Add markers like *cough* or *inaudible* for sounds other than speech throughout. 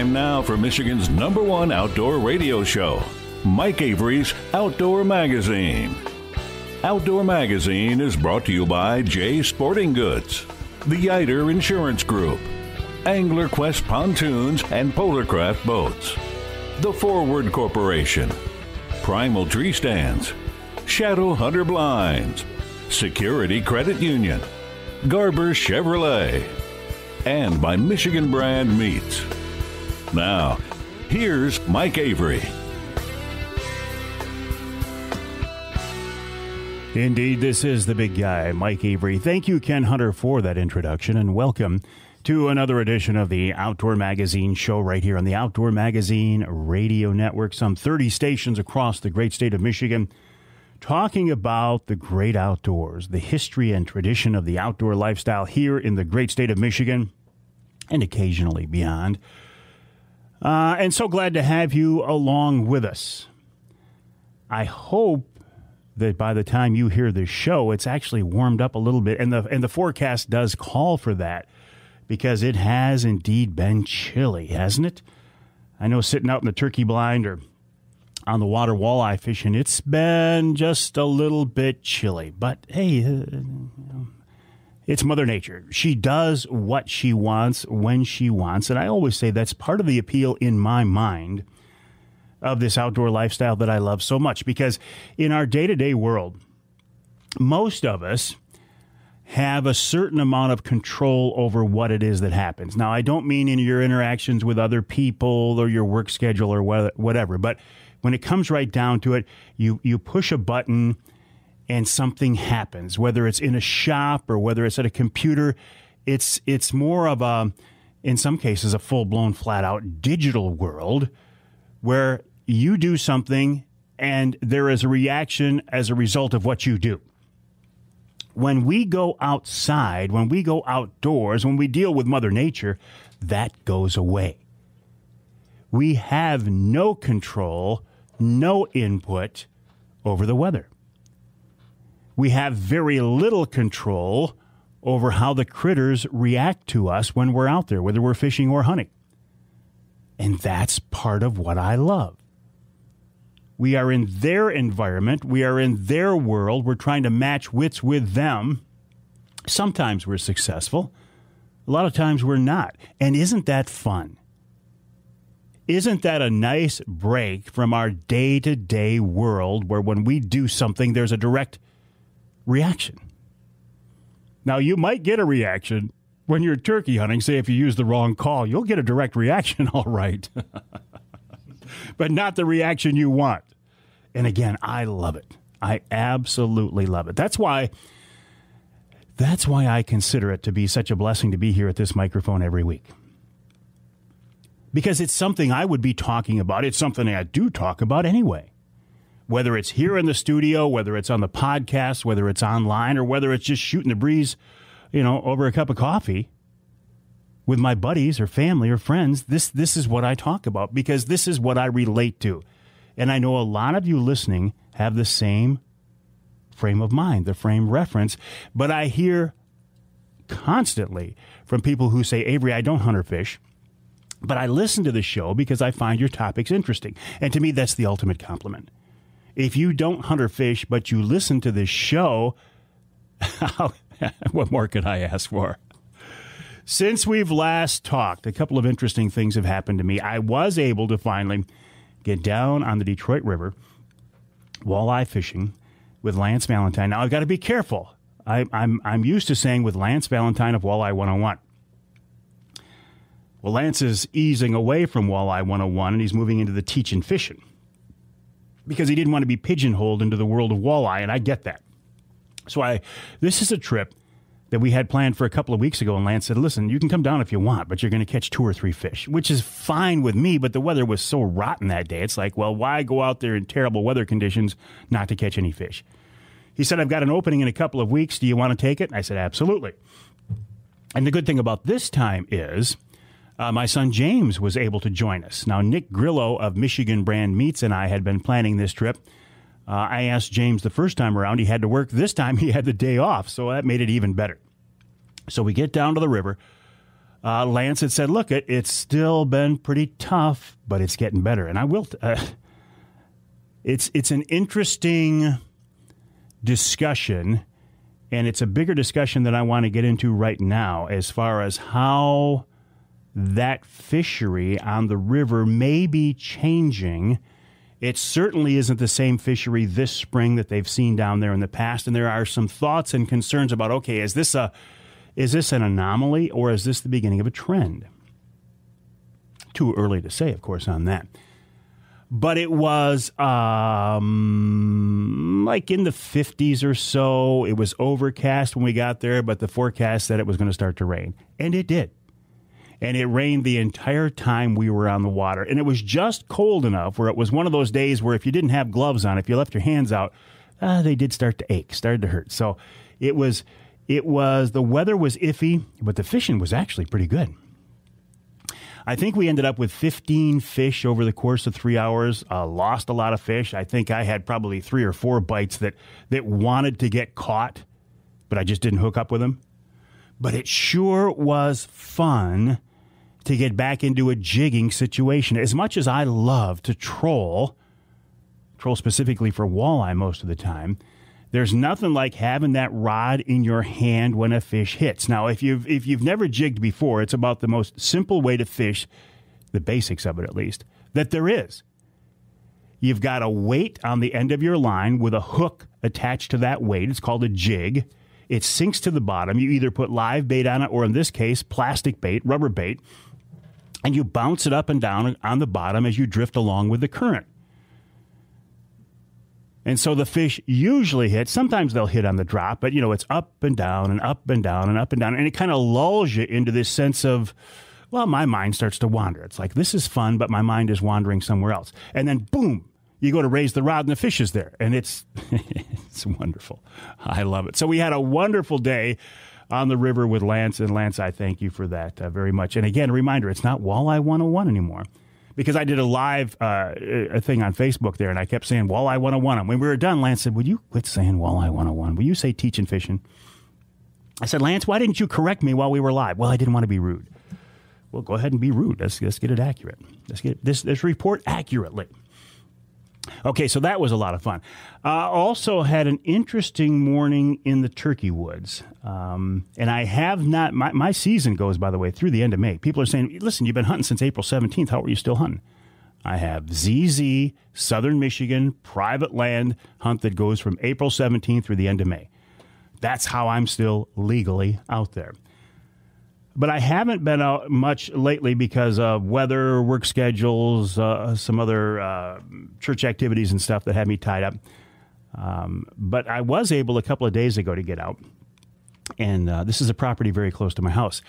Time now for Michigan's number one outdoor radio show, Mike Avery's Outdoor Magazine. Outdoor Magazine is brought to you by Jay Sporting Goods, the Yider Insurance Group, Angler Quest Pontoons and Polarcraft Boats, The Forward Corporation, Primal Tree Stands, Shadow Hunter Blinds, Security Credit Union, Garber Chevrolet, and by Michigan Brand Meats. Now, here's Mike Avery. Indeed, this is the big guy, Mike Avery. Thank you, Ken Hunter, for that introduction, and welcome to another edition of the Outdoor Magazine show right here on the Outdoor Magazine Radio Network. Some 30 stations across the great state of Michigan talking about the great outdoors, the history and tradition of the outdoor lifestyle here in the great state of Michigan and occasionally beyond. Uh, and so glad to have you along with us. I hope that by the time you hear this show, it's actually warmed up a little bit, and the and the forecast does call for that because it has indeed been chilly, hasn't it? I know sitting out in the turkey blind or on the water walleye fishing, it's been just a little bit chilly. But hey, uh, it's Mother Nature. She does what she wants when she wants. And I always say that's part of the appeal in my mind of this outdoor lifestyle that I love so much because in our day to day world, most of us have a certain amount of control over what it is that happens. Now, I don't mean in your interactions with other people or your work schedule or whatever, but when it comes right down to it, you, you push a button and something happens, whether it's in a shop or whether it's at a computer. It's, it's more of a, in some cases, a full blown, flat out digital world where you do something and there is a reaction as a result of what you do. When we go outside, when we go outdoors, when we deal with Mother Nature, that goes away. We have no control no input over the weather. We have very little control over how the critters react to us when we're out there, whether we're fishing or hunting. And that's part of what I love. We are in their environment, we are in their world, we're trying to match wits with them. Sometimes we're successful, a lot of times we're not. And isn't that fun? Isn't that a nice break from our day to day world where when we do something, there's a direct reaction? Now, you might get a reaction when you're turkey hunting. Say, if you use the wrong call, you'll get a direct reaction, *laughs* all right. *laughs* but not the reaction you want. And again, I love it. I absolutely love it. That's why. That's why I consider it to be such a blessing to be here at this microphone every week because it's something I would be talking about. It's something I do talk about anyway. Whether it's here in the studio, whether it's on the podcast, whether it's online, or whether it's just shooting the breeze, you know, over a cup of coffee with my buddies or family or friends, this this is what I talk about because this is what I relate to. And I know a lot of you listening have the same frame of mind, the frame reference, but I hear constantly from people who say, Avery, I don't hunt or fish. But I listen to the show because I find your topics interesting. And to me, that's the ultimate compliment. If you don't hunt or fish, but you listen to this show, *laughs* *laughs* what more could I ask for? Since we've last talked, a couple of interesting things have happened to me. I was able to finally get down on the Detroit River walleye fishing with Lance Valentine. Now, I've got to be careful. I, I'm, I'm used to saying with Lance Valentine of Walleye 101. Well, Lance is easing away from Walleye 101 and he's moving into the teaching fishing because he didn't want to be pigeonholed into the world of walleye, and I get that. So I, this is a trip that we had planned for a couple of weeks ago, and Lance said, "Listen, you can come down if you want, but you're going to catch two or three fish, which is fine with me." But the weather was so rotten that day; it's like, well, why go out there in terrible weather conditions not to catch any fish? He said, "I've got an opening in a couple of weeks. Do you want to take it?" And I said, "Absolutely." And the good thing about this time is uh, my son James was able to join us. Now, Nick Grillo of Michigan Brand Meats and I had been planning this trip. Uh, I asked James the first time around. He had to work. This time *laughs* he had the day off, so that made it even better. So we get down to the river. uh, Lance had said, "Look, it it's still been pretty tough, but it's getting better." And I will. T- uh, *laughs* it's it's an interesting discussion, and it's a bigger discussion that I want to get into right now, as far as how that fishery on the river may be changing. It certainly isn't the same fishery this spring that they've seen down there in the past, and there are some thoughts and concerns about. Okay, is this a is this an anomaly or is this the beginning of a trend? Too early to say, of course, on that. But it was um, like in the 50s or so. It was overcast when we got there, but the forecast said it was going to start to rain. And it did. And it rained the entire time we were on the water. And it was just cold enough where it was one of those days where if you didn't have gloves on, if you left your hands out, uh, they did start to ache, started to hurt. So it was it was the weather was iffy, but the fishing was actually pretty good. I think we ended up with 15 fish over the course of three hours. Uh, lost a lot of fish. I think I had probably three or four bites that that wanted to get caught, but I just didn't hook up with them. But it sure was fun to get back into a jigging situation. As much as I love to troll, troll specifically for walleye most of the time there's nothing like having that rod in your hand when a fish hits. Now, if you've if you've never jigged before, it's about the most simple way to fish, the basics of it at least, that there is. You've got a weight on the end of your line with a hook attached to that weight. It's called a jig. It sinks to the bottom. You either put live bait on it or in this case, plastic bait, rubber bait, and you bounce it up and down on the bottom as you drift along with the current. And so the fish usually hit. Sometimes they'll hit on the drop, but you know, it's up and down and up and down and up and down. And it kind of lulls you into this sense of, well, my mind starts to wander. It's like, this is fun, but my mind is wandering somewhere else. And then boom, you go to raise the rod and the fish is there. And it's, *laughs* it's wonderful. I love it. So we had a wonderful day on the river with Lance. And Lance, I thank you for that uh, very much. And again, a reminder, it's not Walleye 101 anymore because I did a live uh, a thing on Facebook there, and I kept saying Walleye 101. And when we were done, Lance said, "Would you quit saying Walleye 101? Will you say teaching fishing?" I said, "Lance, why didn't you correct me while we were live?" Well, I didn't want to be rude. Well, go ahead and be rude. Let's, let's get it accurate. Let's get this this report accurately. Okay, so that was a lot of fun. Uh, also had an interesting morning in the turkey woods. Um, and I have not, my, my season goes, by the way, through the end of May. People are saying, listen, you've been hunting since April 17th. How are you still hunting? I have ZZ, Southern Michigan, private land hunt that goes from April 17th through the end of May. That's how I'm still legally out there. But I haven't been out much lately because of weather, work schedules, uh, some other uh, church activities and stuff that had me tied up. Um, but I was able a couple of days ago to get out. And uh, this is a property very close to my house.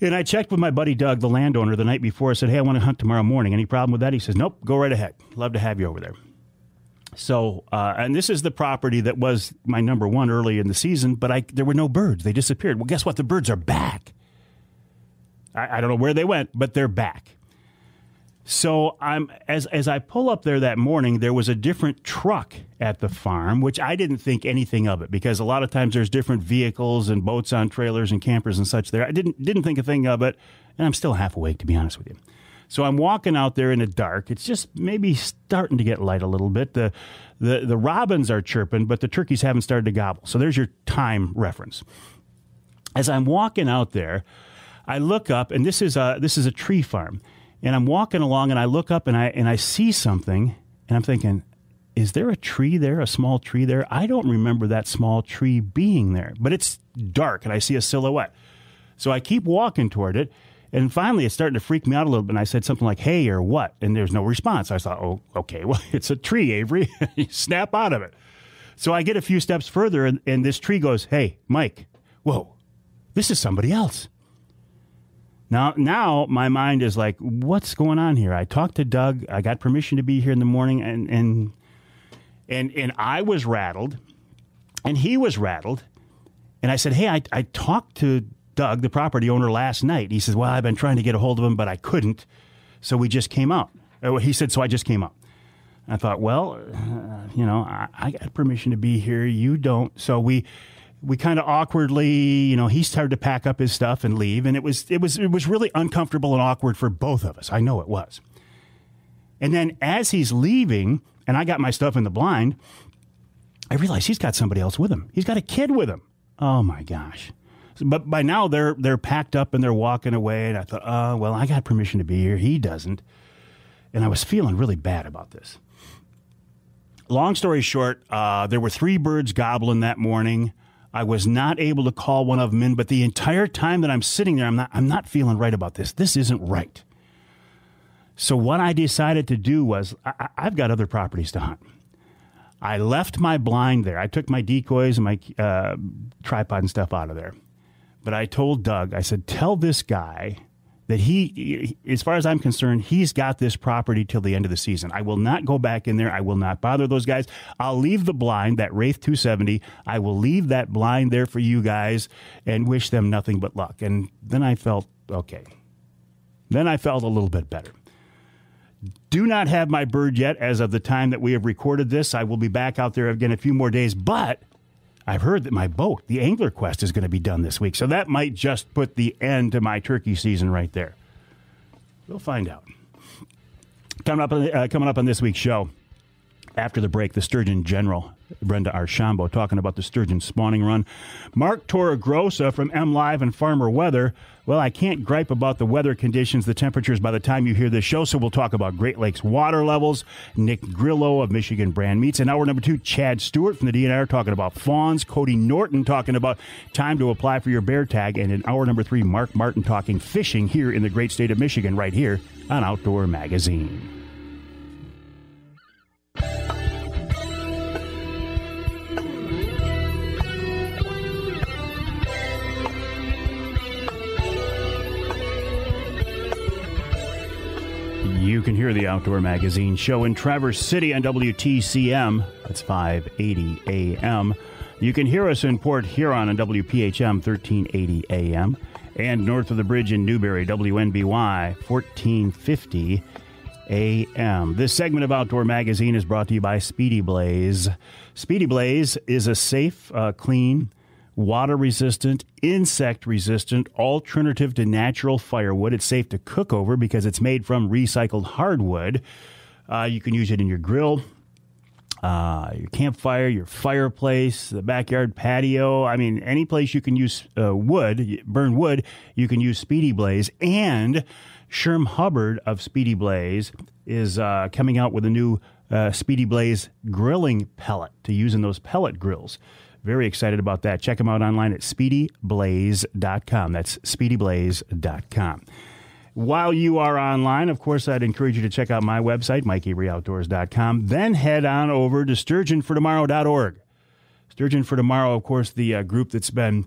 And I checked with my buddy Doug, the landowner, the night before. I said, Hey, I want to hunt tomorrow morning. Any problem with that? He says, Nope, go right ahead. Love to have you over there. So, uh, and this is the property that was my number one early in the season, but I, there were no birds. They disappeared. Well, guess what? The birds are back. I, I don't know where they went, but they're back. So I'm as as I pull up there that morning, there was a different truck at the farm, which I didn't think anything of it because a lot of times there's different vehicles and boats on trailers and campers and such there. I didn't didn't think a thing of it, and I'm still half awake to be honest with you. So I'm walking out there in the dark. It's just maybe starting to get light a little bit. The the the robins are chirping, but the turkeys haven't started to gobble. So there's your time reference. As I'm walking out there, I look up, and this is a this is a tree farm, and I'm walking along, and I look up, and I and I see something, and I'm thinking, is there a tree there, a small tree there? I don't remember that small tree being there, but it's dark, and I see a silhouette. So I keep walking toward it, and finally it's starting to freak me out a little bit. And I said something like, "Hey," or what, and there's no response. I thought, "Oh, okay, *laughs* well, it's a tree, Avery. *laughs* Snap out of it." So I get a few steps further, and, and this tree goes, "Hey, Mike, whoa, this is somebody else." Now, now my mind is like, what's going on here? I talked to Doug. I got permission to be here in the morning, and and and and I was rattled, and he was rattled, and I said, hey, I, I talked to Doug, the property owner, last night. He says, well, I've been trying to get a hold of him, but I couldn't, so we just came out. Uh, he said, so I just came out. I thought, well, uh, you know, I, I got permission to be here. You don't, so we we kind of awkwardly, you know, he started to pack up his stuff and leave, and it was it was it was really uncomfortable and awkward for both of us. I know it was. And then as he's leaving, and I got my stuff in the blind, I realized he's got somebody else with him. He's got a kid with him. Oh my gosh. But by now they're they're packed up and they're walking away, and I thought, oh well, I got permission to be here. He doesn't, and I was feeling really bad about this. Long story short, uh, there were three birds gobbling that morning. I was not able to call one of them in, but the entire time that I'm sitting there, I'm not, I'm not feeling right about this. This isn't right. So, what I decided to do was I, have got other properties to hunt. I left my blind there. I took my decoys and my uh, tripod and stuff out of there. But I told Doug, I said, tell this guy that he, as far as I'm concerned, he's got this property till the end of the season. I will not go back in there. I will not bother those guys. I'll leave the blind, that Wraith 270. I will leave that blind there for you guys and wish them nothing but luck. And then I felt okay. Then I felt a little bit better. Do not have my bird yet as of the time that we have recorded this. I will be back out there again a few more days, but I've heard that my boat, the Angler Quest, is going to be done this week. So that might just put the end to my turkey season right there. We'll find out. Coming up, uh, coming up on this week's show, after the break, the Sturgeon General, Brenda Archambo, talking about the sturgeon spawning run. Mark Torregrossa from MLive and Farmer Weather. Well, I can't gripe about the weather conditions, the temperatures by the time you hear this show, so we'll talk about Great Lakes water levels. Nick Grillo of Michigan Brand Meats. And hour number two, Chad Stewart from the DNR talking about fawns. Cody Norton talking about time to apply for your bear tag. And in hour number three, Mark Martin talking fishing here in the great state of Michigan, right here on Outdoor Magazine. You can hear the Outdoor Magazine show in Traverse City on WTCM. That's 580 AM. You can hear us in Port Huron on WPHM 1380 AM. And north of the bridge in Newberry, WNBY 1450 AM. This segment of Outdoor Magazine is brought to you by Speedy Blaze. Speedy Blaze is a safe, uh, clean, water resistant, insect resistant alternative to natural firewood. It's safe to cook over because it's made from recycled hardwood. Uh, you can use it in your grill, uh, your campfire, your fireplace, the backyard patio. I mean, any place you can use uh, wood, burn wood, you can use Speedy Blaze. And Sherm Hubbard of Speedy Blaze is uh, coming out with a new uh, Speedy Blaze grilling pellet to use in those pellet grills. Very excited about that. Check them out online at speedyblaze.com. That's speedyblaze.com. While you are online, of course, I'd encourage you to check out my website, MikeAveryOutdoors.com. Then head on over to sturgeonfortomorrow.org. Sturgeon for Tomorrow, of course, the uh, group that's been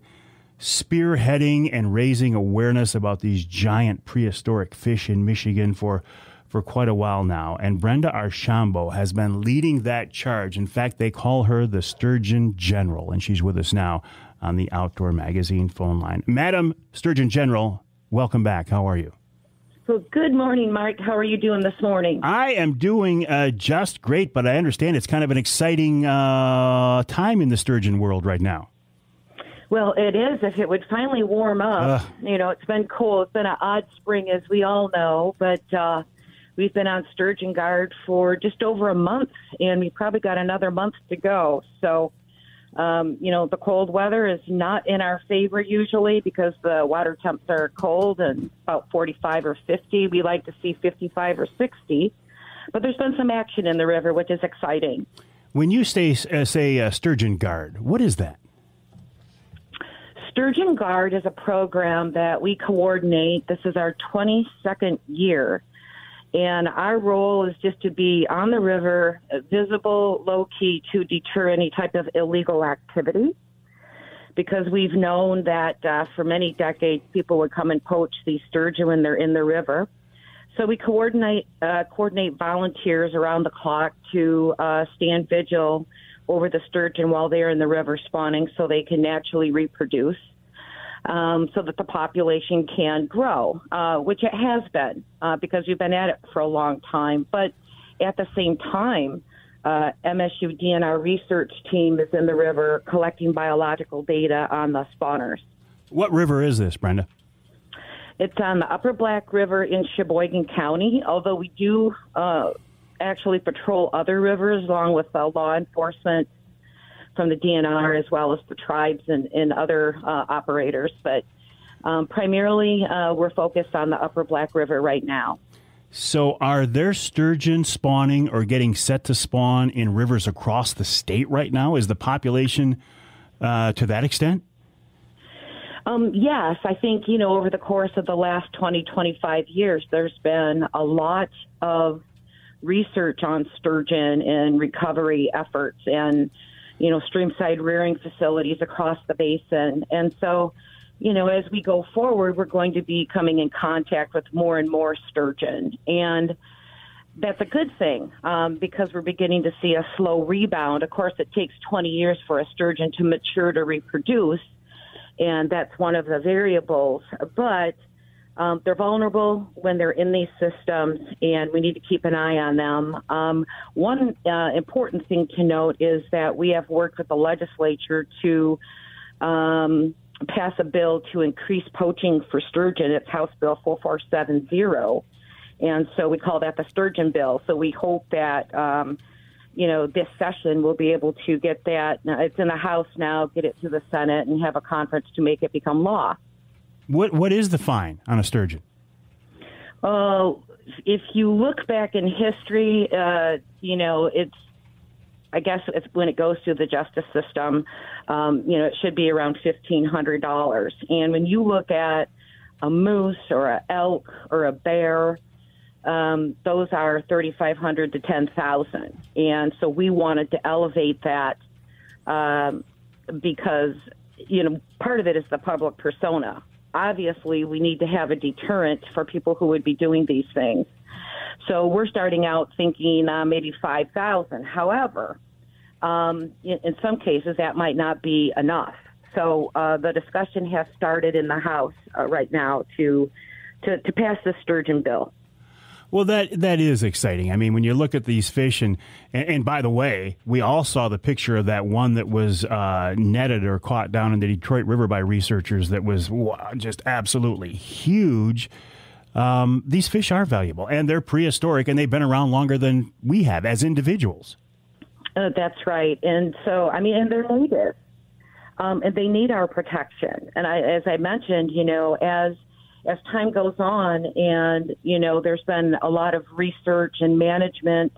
spearheading and raising awareness about these giant prehistoric fish in Michigan for for quite a while now, and Brenda Archambo has been leading that charge. In fact, they call her the Sturgeon General, and she's with us now on the Outdoor Magazine phone line. Madam Sturgeon General, welcome back. How are you? Well, good morning, Mark. How are you doing this morning? I am doing uh, just great, but I understand it's kind of an exciting uh, time in the sturgeon world right now. Well, it is. If it would finally warm up, uh, you know, it's been cool. It's been an odd spring, as we all know, but uh, We've been on sturgeon guard for just over a month, and we probably got another month to go. So, um, you know, the cold weather is not in our favor usually because the water temps are cold and about 45 or 50. We like to see 55 or 60. But there's been some action in the river, which is exciting. When you say, uh, say uh, sturgeon guard, what is that? Sturgeon Guard is a program that we coordinate. This is our 22nd year. And our role is just to be on the river, visible, low key, to deter any type of illegal activity. Because we've known that uh, for many decades, people would come and poach these sturgeon when they're in the river. So we coordinate uh, coordinate volunteers around the clock to uh, stand vigil over the sturgeon while they're in the river spawning, so they can naturally reproduce um, so that the population can grow, uh, which it has been uh, because we've been at it for a long time. But at the same time, uh, MSU DNR research team is in the river collecting biological data on the spawners. What river is this, Brenda? It's on the Upper Black River in Cheboygan County, although we do uh, actually patrol other rivers along with uh, law enforcement from the DNR as well as the tribes and, and other uh, operators. But um, primarily, uh, we're focused on the Upper Black River right now. So, are there sturgeon spawning or getting set to spawn in rivers across the state right now? Is the population uh, to that extent? Um, yes, I think, you know, over the course of the last 20, 25 years, there's been a lot of research on sturgeon and recovery efforts and, you know, streamside rearing facilities across the basin. And so, you know, as we go forward, we're going to be coming in contact with more and more sturgeon. And that's a good thing um, because we're beginning to see a slow rebound. Of course, it takes 20 years for a sturgeon to mature to reproduce, and that's one of the variables. But um, they're vulnerable when they're in these systems, and we need to keep an eye on them. Um, one uh, important thing to note is that we have worked with the legislature to um, pass a bill to increase poaching for sturgeon. It's House Bill 4470. And so we call that the sturgeon bill. So we hope that, um, you know, this session we'll be able to get that. It's in the House now, get it to the Senate, and have a conference to make it become law. What What is the fine on a sturgeon? Uh, if you look back in history, uh, you know, it's I guess it's when it goes through the justice system, um, you know, it should be around fifteen hundred dollars. And when you look at a moose or a elk or a bear, um, those are thirty five hundred to ten thousand. And so we wanted to elevate that um, because you know part of it is the public persona. Obviously, we need to have a deterrent for people who would be doing these things. So we're starting out thinking uh, maybe 5,000. However, um, in, in, some cases that might not be enough. So uh, the discussion has started in the House uh, right now to, to, to pass the sturgeon bill. Well, that that is exciting. I mean, when you look at these fish, and and, and by the way, we all saw the picture of that one that was uh, netted or caught down in the Detroit River by researchers. That was just absolutely huge. Um, these fish are valuable and they're prehistoric and they've been around longer than we have as individuals. Uh, that's right. And so, I mean, and they're native. Um, and they need our protection. And I, as I mentioned, you know, as as time goes on, and you know, there's been a lot of research and management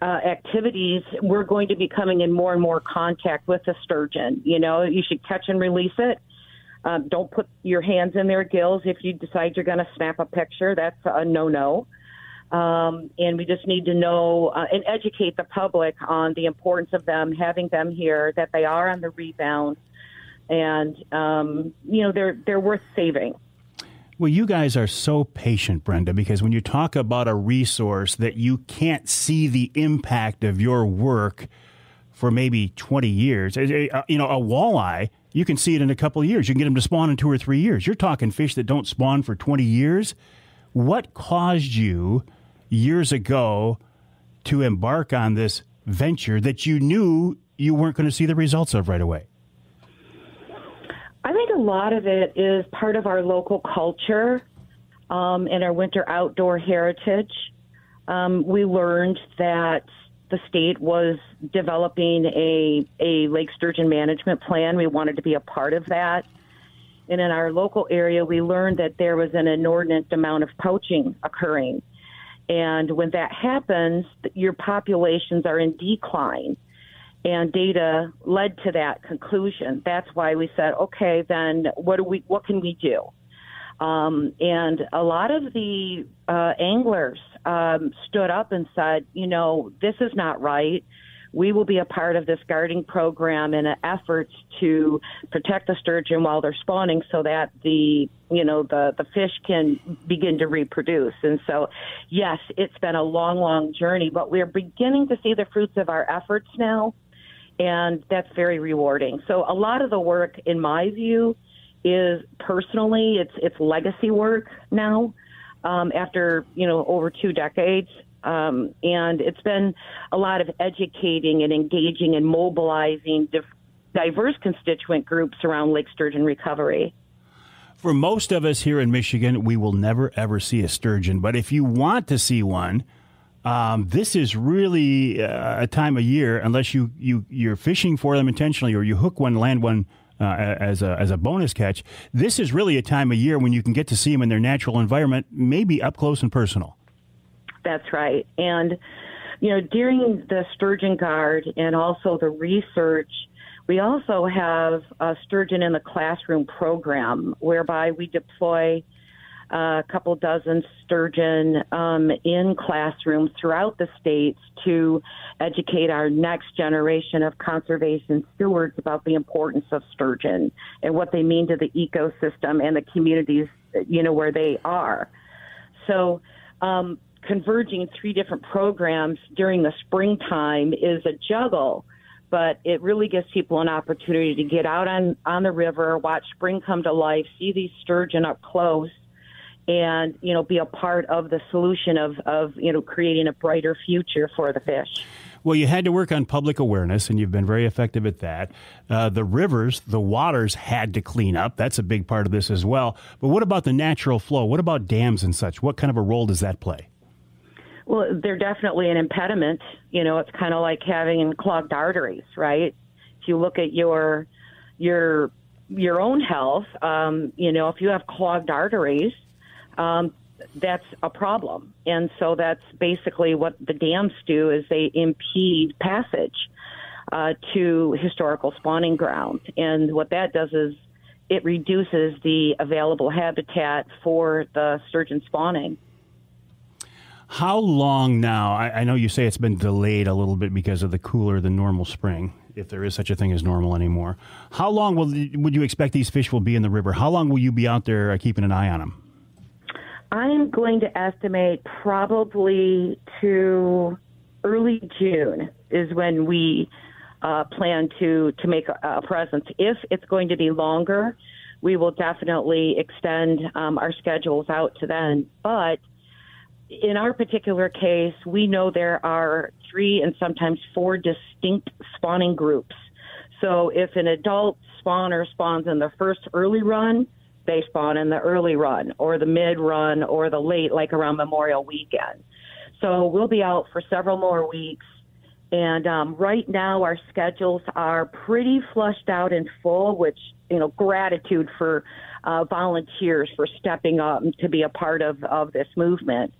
uh, activities. We're going to be coming in more and more contact with the sturgeon. You know, you should catch and release it. Um, don't put your hands in their gills if you decide you're going to snap a picture. That's a no no. Um, and we just need to know uh, and educate the public on the importance of them, having them here, that they are on the rebound, and um, you know they're they're worth saving. Well, you guys are so patient, Brenda, because when you talk about a resource that you can't see the impact of your work for maybe 20 years, uh, you know, a walleye you can see it in a couple of years. You can get them to spawn in two or three years. You're talking fish that don't spawn for 20 years. What caused you years ago to embark on this venture that you knew you weren't going to see the results of right away? I think a lot of it is part of our local culture um, and our winter outdoor heritage. Um, we learned that the state was developing a, a lake sturgeon management plan. We wanted to be a part of that. And in our local area, we learned that there was an inordinate amount of poaching occurring. And when that happens, your populations are in decline. And data led to that conclusion. That's why we said, okay, then what do we, what can we do? Um, and a lot of the uh, anglers um, stood up and said, you know, this is not right. We will be a part of this guarding program in an effort to protect the sturgeon while they're spawning, so that the you know the the fish can begin to reproduce. And so, yes, it's been a long, long journey, but we're beginning to see the fruits of our efforts now, and that's very rewarding. So, a lot of the work, in my view, is personally it's it's legacy work now um, after you know over two decades, Um, and it's been a lot of educating and engaging and mobilizing diverse constituent groups around lake sturgeon recovery. For most of us here in Michigan, we will never ever see a sturgeon. But if you want to see one, um, this is really uh, a time of year, unless you, you, you're fishing for them intentionally or you hook one, land one uh, as, a, as a bonus catch. This is really a time of year when you can get to see them in their natural environment, maybe up close and personal. That's right. And, you know, during the Sturgeon Guard and also the research, we also have a Sturgeon in the Classroom program whereby we deploy a couple dozen sturgeon um, in classrooms throughout the states to educate our next generation of conservation stewards about the importance of sturgeon and what they mean to the ecosystem and the communities, you know, where they are. So, um, converging three different programs during the springtime is a juggle but it really gives people an opportunity to get out on, on the river, watch spring come to life, see these sturgeon up close, and you know be a part of the solution of, of you know creating a brighter future for the fish. Well, you had to work on public awareness, and you've been very effective at that. Uh, the rivers, the waters had to clean up. That's a big part of this as well. But what about the natural flow? What about dams and such? What kind of a role does that play? Well, they're definitely an impediment. You know, it's kind of like having clogged arteries, right? If you look at your your your own health, um, you know, if you have clogged arteries, um, that's a problem. And so that's basically what the dams do is they impede passage uh, to historical spawning ground. And what that does is it reduces the available habitat for the sturgeon spawning. How long now? I, I, know you say it's been delayed a little bit because of the cooler than normal spring, if there is such a thing as normal anymore. How long will would you expect these fish will be in the river? How long will you be out there uh, keeping an eye on them? I'm going to estimate probably to early June is when we uh, plan to to make a, a, presence. If it's going to be longer, we will definitely extend um, our schedules out to then. But in our particular case, we know there are three and sometimes four distinct spawning groups. So if an adult spawner spawns in the first early run, they spawn in the early run or the mid run or the late, like around Memorial Weekend. So we'll be out for several more weeks. And um, right now, our schedules are pretty flushed out and full, which, you know, gratitude for uh, volunteers for stepping up to be a part of, of this movement.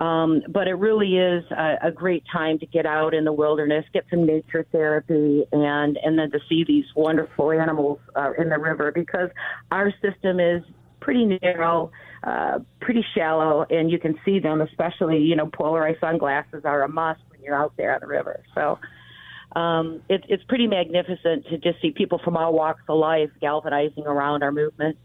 Um, but it really is a, a, great time to get out in the wilderness, get some nature therapy, and and then to see these wonderful animals uh, in the river because our system is pretty narrow, uh, pretty shallow, and you can see them. Especially, you know, polarized sunglasses are a must when you're out there on the river. So. Um, it, it's pretty magnificent to just see people from all walks of life galvanizing around our movement.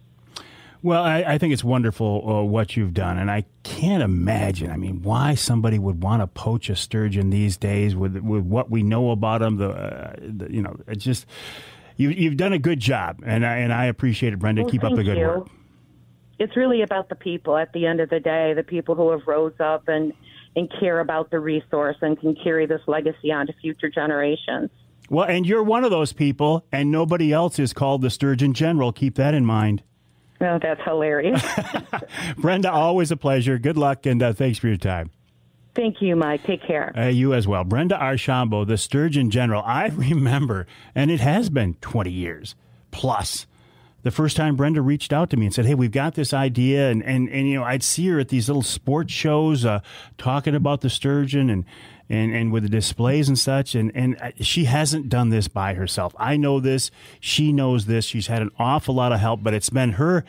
Well, I, I, think it's wonderful uh, what you've done, and I can't imagine. I mean, why somebody would want to poach a sturgeon these days with with what we know about them. The, uh, the you know, it's just you, you've done a good job, and I, and I appreciate it, Brenda. Well, Keep up the good you. work. It's really about the people. At the end of the day, the people who have rose up and and care about the resource and can carry this legacy on to future generations. Well, and you're one of those people, and nobody else is called the Sturgeon General. Keep that in mind. Oh, that's hilarious. *laughs* *laughs* Brenda, always a pleasure. Good luck, and uh, thanks for your time. Thank you, Mike. Take care. Uh, you as well. Brenda Archambo, the Sturgeon General. I *laughs* remember, and it has been 20 years plus. The first time Brenda reached out to me and said, Hey, we've got this idea. And, and, and you know, I'd see her at these little sports shows uh, talking about the sturgeon and, and, and with the displays and such. And, and uh, she hasn't done this by herself. I know this. She knows this. She's had an awful lot of help, but it's been her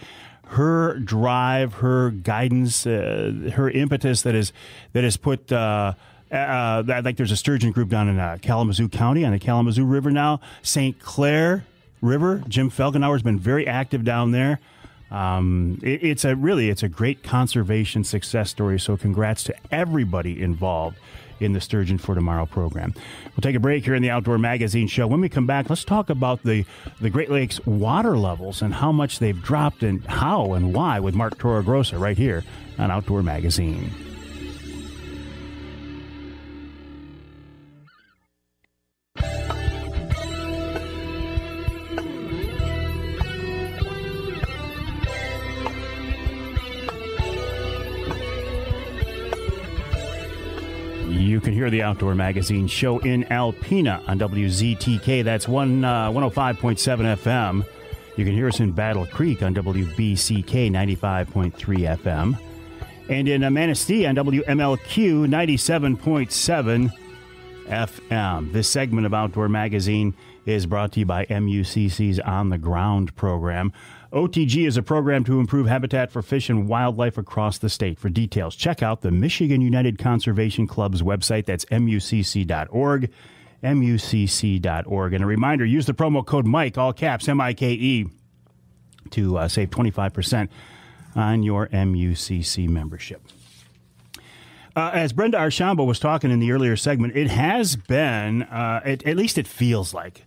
her drive, her guidance, uh, her impetus that is that has put. Uh, uh, like there's a sturgeon group down in uh, Kalamazoo County on the Kalamazoo River now. St. Clair River, Jim Felgenauer has been very active down there. Um, it, it's a really it's a great conservation success story. So congrats to everybody involved in the Sturgeon for Tomorrow program. We'll take a break here in the Outdoor Magazine show. When we come back, let's talk about the, the Great Lakes water levels and how much they've dropped and how and why with Mark Toro Torregrossa right here on Outdoor Magazine. Hear the Outdoor Magazine show in Alpena on WZTK. That's one uh, 105.7 FM. You can hear us in Battle Creek on WBCK 95.3 FM. And in Manistee on WMLQ 97.7 FM. This segment of Outdoor Magazine is brought to you by MUCC's On the Ground program. OTG is a program to improve habitat for fish and wildlife across the state. For details, check out the Michigan United Conservation Club's website. That's mucc.org. MUCC.org. And a reminder use the promo code Mike, all caps, M I K E, to uh, save 25% on your MUCC membership. Uh, as Brenda Archambo was talking in the earlier segment, it has been, uh, it, at least it feels like,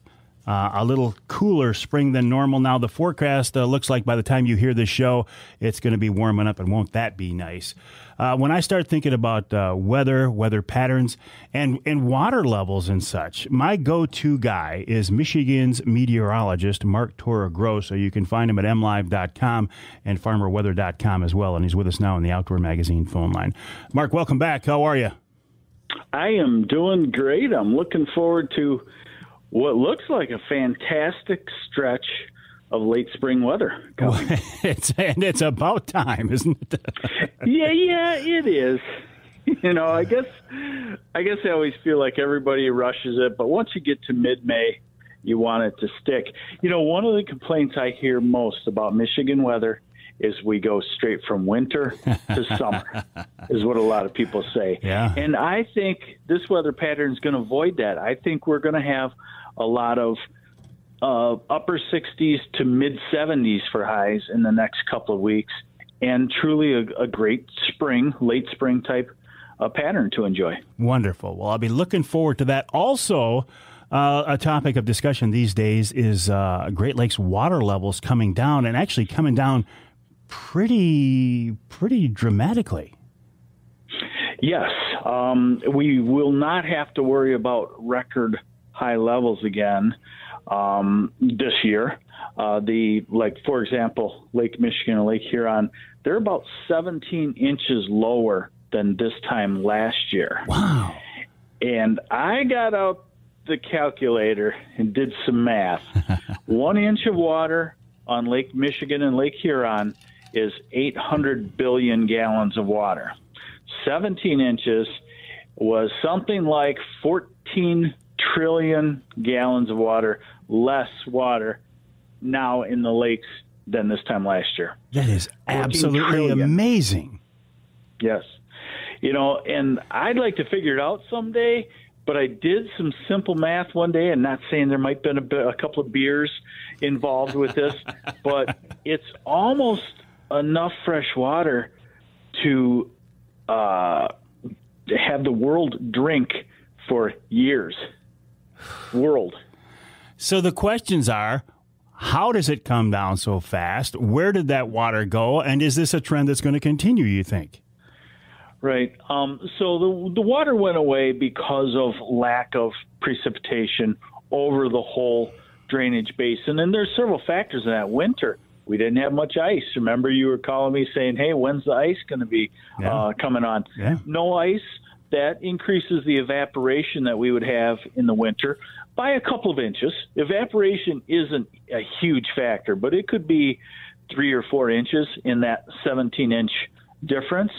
uh, a little cooler spring than normal. Now, the forecast uh, looks like by the time you hear this show, it's going to be warming up, and won't that be nice? Uh, when I start thinking about uh, weather, weather patterns, and, and water levels and such, my go to guy is Michigan's meteorologist, Mark Torregrossa. You can find him at mlive.com and farmerweather.com as well. And he's with us now on the Outdoor Magazine phone line. Mark, welcome back. How are you? I am doing great. I'm looking forward to what looks like a fantastic stretch of late spring weather *laughs* it's, and it's about time, isn't it? yeah, yeah, it is. You know, I guess I guess I always feel like everybody rushes it, but once you get to mid-May, you want it to stick. You know, one of the complaints I hear most about Michigan weather is we go straight from winter to *laughs* summer, is what a lot of people say. Yeah. And I think this weather pattern is going to avoid that. I think we're going to have a lot of uh, upper 60s to mid 70s for highs in the next couple of weeks, and truly a, a great spring, late spring type uh, pattern to enjoy. Wonderful. Well, I'll be looking forward to that. Also, uh, a topic of discussion these days is uh, Great Lakes water levels coming down, and actually coming down pretty pretty dramatically. Yes, um, we will not have to worry about record high levels again um, this year. Uh, the like, for example, Lake Michigan and Lake Huron, they're about 17 inches lower than this time last year. Wow! And I got out the calculator and did some math. *laughs* One inch of water on Lake Michigan and Lake Huron is 800 billion gallons of water. 17 inches was something like 14 trillion gallons of water, less water now in the lakes than this time last year. That is absolutely amazing. Yes. You know, and I'd like to figure it out someday, but I did some simple math one day, and not saying there might have been a, a couple of beers involved with this, *laughs* but it's almost enough fresh water to uh, have the world drink for years world. So the questions are how does it come down so fast? Where did that water go? And is this a trend that's going to continue, you think? Right. Um, so the, the water went away because of lack of precipitation over the whole drainage basin. And there's several factors in that. Winter, we didn't have much ice. Remember, you were calling me saying, hey, when's the ice going to be yeah. uh, coming on? Yeah. No ice that increases the evaporation that we would have in the winter by a couple of inches. Evaporation isn't a huge factor, but it could be three or four inches in that 17 inch difference.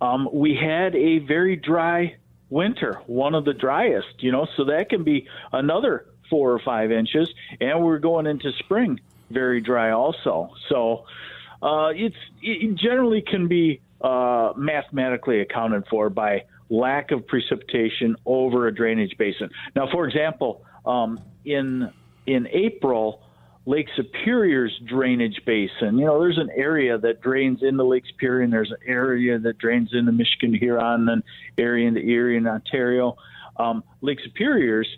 Um, we had a very dry winter, one of the driest, you know, so that can be another four or five inches. And we're going into spring very dry also. So uh, it's it generally can be uh, mathematically accounted for by lack of precipitation over a drainage basin. Now, for example, um, in in April, Lake Superior's drainage basin. You know, there's an area that drains into Lake Superior, and there's an area that drains into Michigan, Huron, and an area into Erie and Ontario. Um, Lake Superior's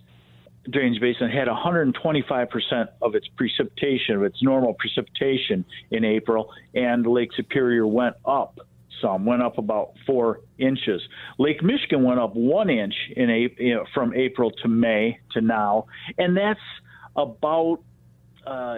drainage basin had 125% of its precipitation, of its normal precipitation in April, and Lake Superior went up some, went up about four inches. Lake Michigan went up one inch in a, you know, from April to May to now, and that's about uh,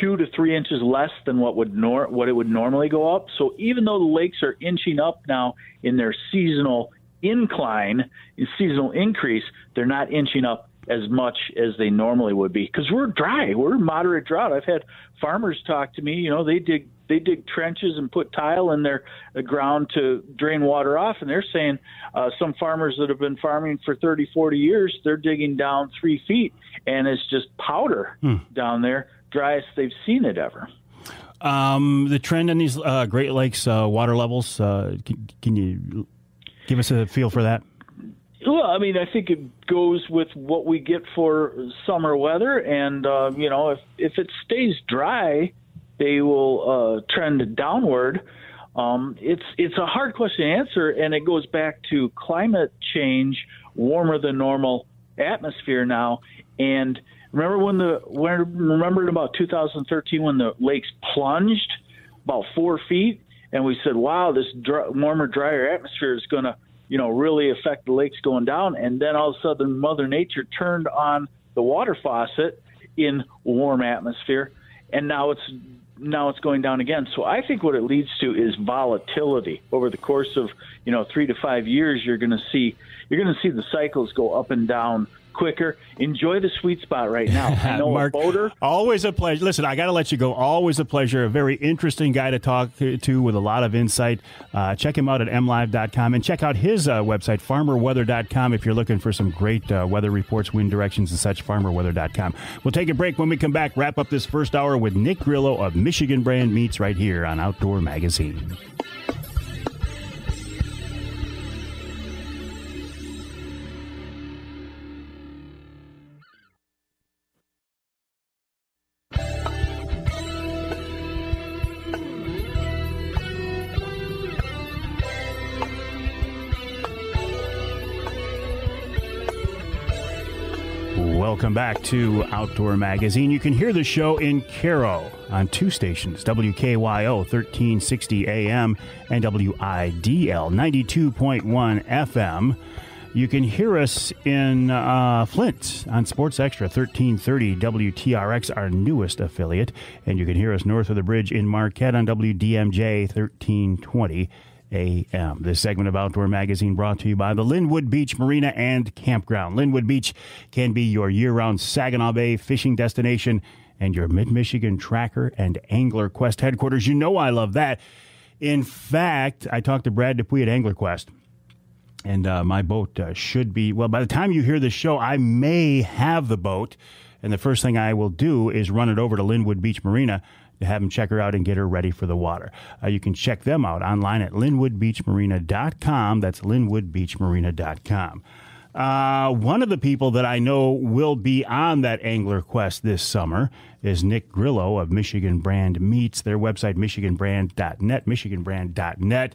two to three inches less than what would nor- what it would normally go up. So even though the lakes are inching up now in their seasonal incline, seasonal increase, they're not inching up as much as they normally would be because we're dry. We're moderate drought. I've had farmers talk to me. You know, they dig they dig trenches and put tile in their the ground to drain water off, and they're saying uh, some farmers that have been farming for 30, 40 years, they're digging down three feet, and it's just powder hmm. down there, driest they've seen it ever. Um, the trend in these uh, Great Lakes uh, water levels, uh, can, can you give us a feel for that? Well, I mean, I think it goes with what we get for summer weather, and uh, you know, if if it stays dry, they will uh, trend downward. Um, it's it's a hard question to answer, and it goes back to climate change, warmer than normal atmosphere now, and remember when the when remember about 2013 when the lakes plunged about four feet, and we said, wow, this warmer, drier atmosphere is going to you know, really affect the lakes going down. And then all of a sudden, Mother Nature turned on the water faucet in warm atmosphere, and now it's now it's going down again. So I think what it leads to is volatility over the course of you know three to five years. You're going to see you're going to see the cycles go up and down quicker. Enjoy the sweet spot right now. I *laughs* know Mark, a boater. Always a pleasure. Listen, I got to let you go. Always a pleasure. A very interesting guy to talk to with a lot of insight. Uh, check him out at mlive.com and check out his uh, website, farmerweather.com, if you're looking for some great uh, weather reports, wind directions, and such. Farmerweather.com. We'll take a break when we come back. Wrap up this first hour with Nick Grillo of Michigan Brand Meats right here on Outdoor Magazine. Welcome back to Outdoor Magazine. You can hear the show in Caro on two stations WKYO 1360 AM and WIDL 92.1 FM. You can hear us in uh, Flint on Sports Extra 1330 WTRX, our newest affiliate. And you can hear us north of the bridge in Marquette on WDMJ 1320 a.m. This segment of Outdoor Magazine brought to you by the Linwood Beach Marina and Campground. Linwood Beach can be your year round Saginaw Bay fishing destination and your Mid Michigan tracker and angler quest headquarters. You know I love that. In fact, I talked to Brad Dupuy at Angler Quest, and uh, my boat uh, should be, well, by the time you hear this show, I may have the boat. And the first thing I will do is run it over to Linwood Beach Marina to have them check her out and get her ready for the water. Uh, you can check them out online at linwoodbeachmarina.com. That's linwoodbeachmarina.com. Uh, one of the people that I know will be on that angler quest this summer is Nick Grillo of Michigan Brand Meats. Their website, michiganbrand.net, michiganbrand.net.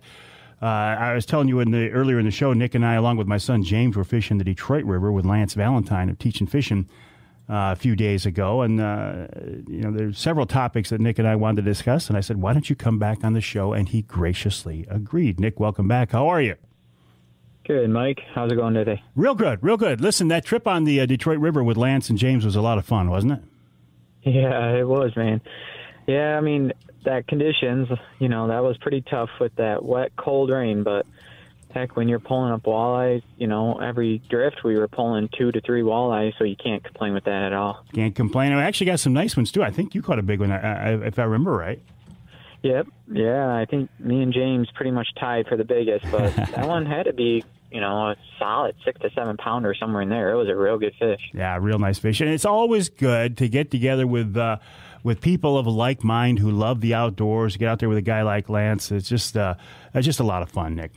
Uh, I was telling you in the earlier in the show, Nick and I, along with my son James, were fishing the Detroit River with Lance Valentine of Teaching Fishing uh, a few days ago, and uh, you know there's several topics that Nick and I wanted to discuss, and I said, "Why don't you come back on the show?" And he graciously agreed. Nick, welcome back. How are you? Good, Mike. How's it going today? Real good, real good. Listen, that trip on the uh, Detroit River with Lance and James was a lot of fun, wasn't it? Yeah, it was, man. Yeah, I mean that conditions, you know, that was pretty tough with that wet, cold rain, but heck, when you're pulling up walleyes, you know, every drift we were pulling two to three walleyes, so you can't complain with that at all. Can't complain. I actually got some nice ones too. I think you caught a big one, if I remember right. Yep. Yeah, I think me and James pretty much tied for the biggest, but *laughs* that one had to be you know, a solid six to seven pounder somewhere in there. It was a real good fish. Yeah, real nice fish, and it's always good to get together with uh, with people of a like mind who love the outdoors. Get out there with a guy like Lance. It's just uh, it's just a lot of fun, Nick.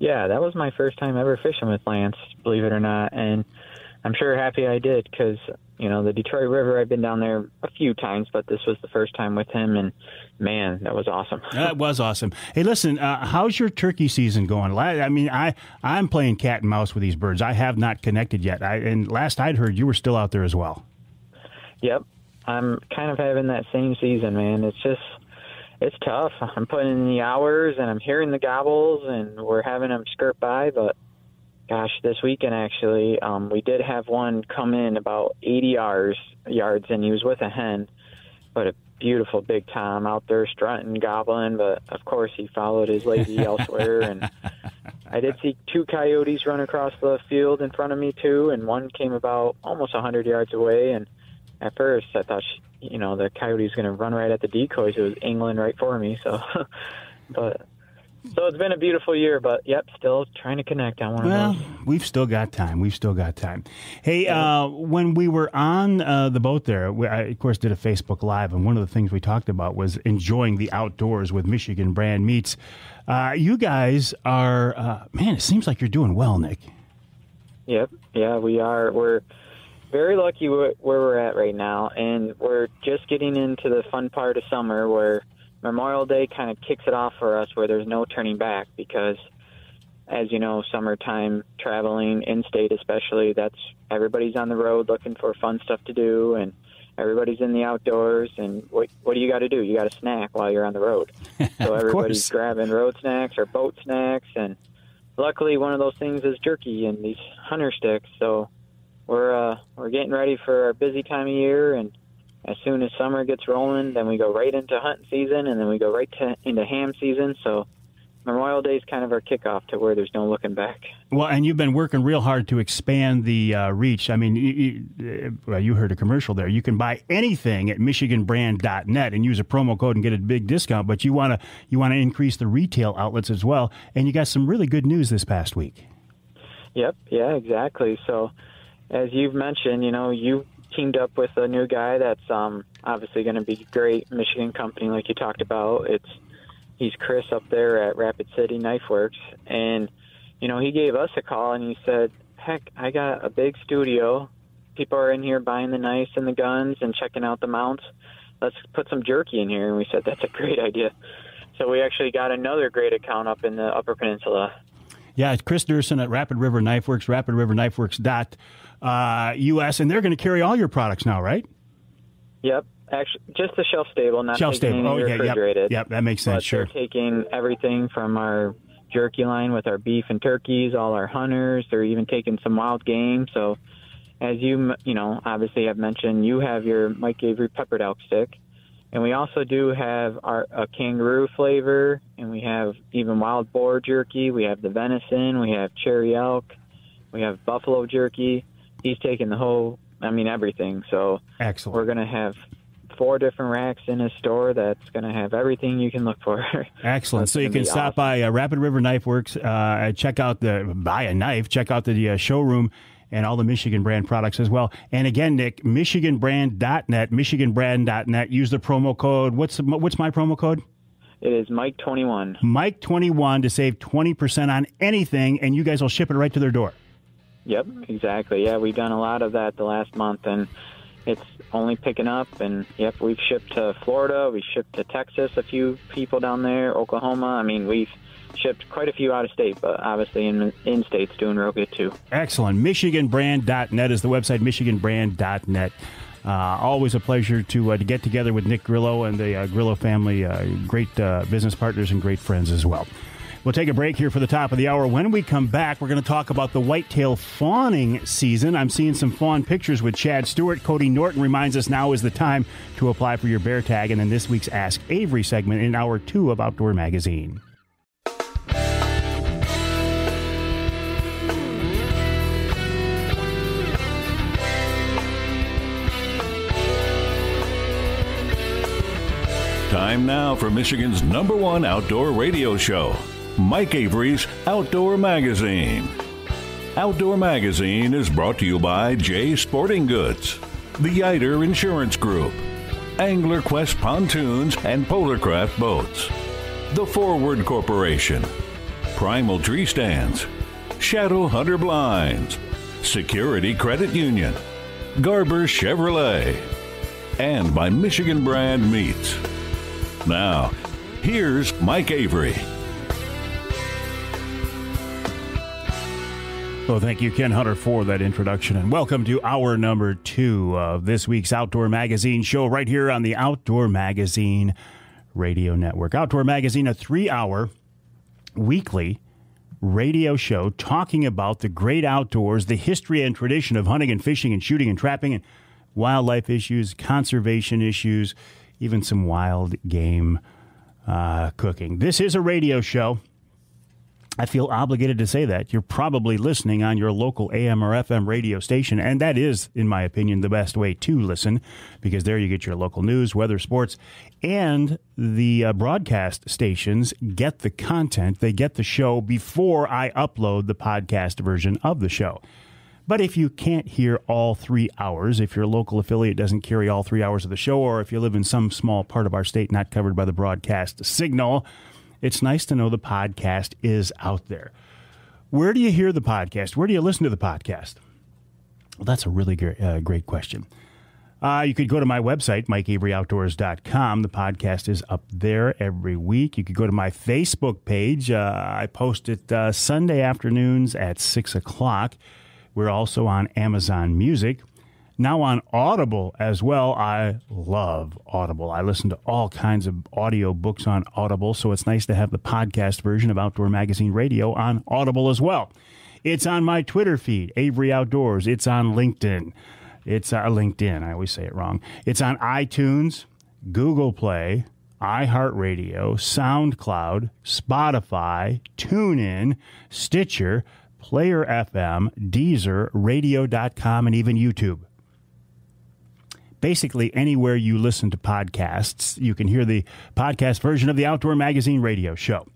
Yeah, that was my first time ever fishing with Lance, believe it or not, and I'm sure happy I did because you know the Detroit River. I've been down there a few times, but this was the first time with him, and man, that was awesome. *laughs* that was awesome. Hey, listen, uh, how's your turkey season going? I mean, I I'm playing cat and mouse with these birds. I have not connected yet. I, and last I'd heard, you were still out there as well. Yep, I'm kind of having that same season, man. It's just it's tough. I'm putting in the hours and I'm hearing the gobbles and we're having them skirt by. But gosh, this weekend actually, um, we did have one come in about 80 yards, yards, and he was with a hen, but a beautiful big tom out there strutting, gobbling. But of course, he followed his lady *laughs* elsewhere, and I did see two coyotes run across the field in front of me too, and one came about almost a hundred yards away. And at first, I thought, she, you know, the coyote was going to run right at the decoys. It was angling right for me. So, *laughs* but so it's been a beautiful year, but yep, still trying to connect on one well, of those. we've still got time. We've still got time. Hey, uh, when we were on uh, the boat there, we, I, of course, did a Facebook Live, and one of the things we talked about was enjoying the outdoors with Michigan Brand Meats. Uh, you guys are, uh, man, it seems like you're doing well, Nick. Yep, yeah, we are. We're very lucky where we're at right now, and we're just getting into the fun part of summer where Memorial Day kind of kicks it off for us where there's no turning back because, as you know, summertime traveling in state, especially, that's everybody's on the road looking for fun stuff to do and everybody's in the outdoors. And what, what do you got to do? You got to snack while you're on the road. *laughs* So everybody's grabbing road snacks or boat snacks. And luckily, one of those things is jerky and these hunter sticks. So we're, uh, we're getting ready for our busy time of year and as soon as summer gets rolling, then we go right into hunting season, and then we go right to, into ham season. So Memorial Day is kind of our kickoff to where there's no looking back. Well, and you've been working real hard to expand the uh, reach. I mean, you, you, well, you heard a commercial there. You can buy anything at michiganbrand.net and use a promo code and get a big discount. But you want to you want to increase the retail outlets as well. And you got some really good news this past week. Yep. Yeah. Exactly. So, as you've mentioned, you know, you teamed up with a new guy that's um, obviously going to be great Michigan company, like you talked about. It's he's Chris up there at Rapid City Knife Works, and you know he gave us a call and he said, "Heck, I got a big studio. People are in here buying the knives and the guns and checking out the mounts. Let's put some jerky in here." And we said, "That's a great idea." So we actually got another great account up in the Upper Peninsula. Yeah, it's Chris Durson at Rapid River Knife Works, rapidriverknifeworks.us, uh, and they're going to carry all your products now, right? Yep. Actually, just the shelf stable, not Shelf stable. Oh, yeah, yep. refrigerated. Yep, that makes sense, sure. They're taking everything from our jerky line with our beef and turkeys, all our hunters. They're even taking some wild game. So, as you you know, obviously I've mentioned, you have your Mike Avery peppered elk stick, and we also do have our a kangaroo flavor, and we have even wild boar jerky. We have the venison. We have cherry elk. We have buffalo jerky. He's taking the whole, I mean, everything. So Excellent. we're going to have four different racks in his store that's going to have everything you can look for. *laughs* Excellent. So you can stop awesome. by uh, Rapid River Knife Works, uh, check out the buy a knife, check out the uh, showroom and all the Michigan brand products as well. And again, Nick, michiganbrand.net, michiganbrand.net. Use the promo code. What's the, what's my promo code? It is Mike twenty one. Mike twenty one to save twenty percent on anything, and you guys will ship it right to their door. Yep, exactly. Yeah, we've done a lot of that the last month, and it's only picking up. And yep, we've shipped to Florida, we shipped to Texas, a few people down there, Oklahoma. I mean, we've shipped quite a few out of state, but obviously in in state's doing real good too. Excellent. MichiganBrand.net is the website, MichiganBrand.net. Uh, always a pleasure to, uh, to get together with Nick Grillo and the uh, Grillo family. Uh, great uh, business partners and great friends as well. We'll take a break here for the top of the hour. When we come back, we're going to talk about the whitetail fawning season. I'm seeing some fawn pictures with Chad Stewart. Cody Norton reminds us now is the time to apply for your bear tag. And then this week's Ask Avery segment in hour two of Outdoor Magazine. Time now for Michigan's number one outdoor radio show, Mike Avery's Outdoor Magazine. Outdoor Magazine is brought to you by Jay Sporting Goods, the Yider Insurance Group, Angler Quest Pontoons and Polar Kraft Boats, the Forward Corporation, Primal Tree Stands, Shadow Hunter Blinds, Security Credit Union, Garber Chevrolet, and by Michigan Brand Meats. Now, here's Mike Avery. Well, thank you, Ken Hunter, for that introduction. And welcome to hour number two of this week's Outdoor Magazine show right here on the Outdoor Magazine Radio Network. Outdoor Magazine, a three hour weekly radio show talking about the great outdoors, the history and tradition of hunting and fishing and shooting and trapping and wildlife issues, conservation issues, even some wild game uh, cooking. This is a radio show. I feel obligated to say that. You're probably listening on your local AM or FM radio station, and that is, in my opinion, the best way to listen because there you get your local news, weather, sports, and the uh, broadcast stations get the content. They get the show before I upload the podcast version of the show. But if you can't hear all three hours, if your local affiliate doesn't carry all three hours of the show, or if you live in some small part of our state not covered by the broadcast signal, it's nice to know the podcast is out there. Where do you hear the podcast? Where do you listen to the podcast? Well, that's a really great, uh, great question. Uh, you could go to my website, MikeAveryOutdoors.com. The podcast is up there every week. You could go to my Facebook page. Uh, I post it uh, Sunday afternoons at 6 o'clock. We're also on Amazon Music now on Audible as well. I love Audible. I listen to all kinds of audio books on Audible, so it's nice to have the podcast version of Outdoor Magazine Radio on Audible as well. It's on my Twitter feed, Avery Outdoors. It's on LinkedIn. It's uh, LinkedIn. I always say it wrong. It's on iTunes, Google Play, iHeartRadio, SoundCloud, Spotify, TuneIn, Stitcher, Player FM, Deezer, Radio.com, and even YouTube basically anywhere you listen to podcasts. You can hear the podcast version of the Outdoor Magazine radio show.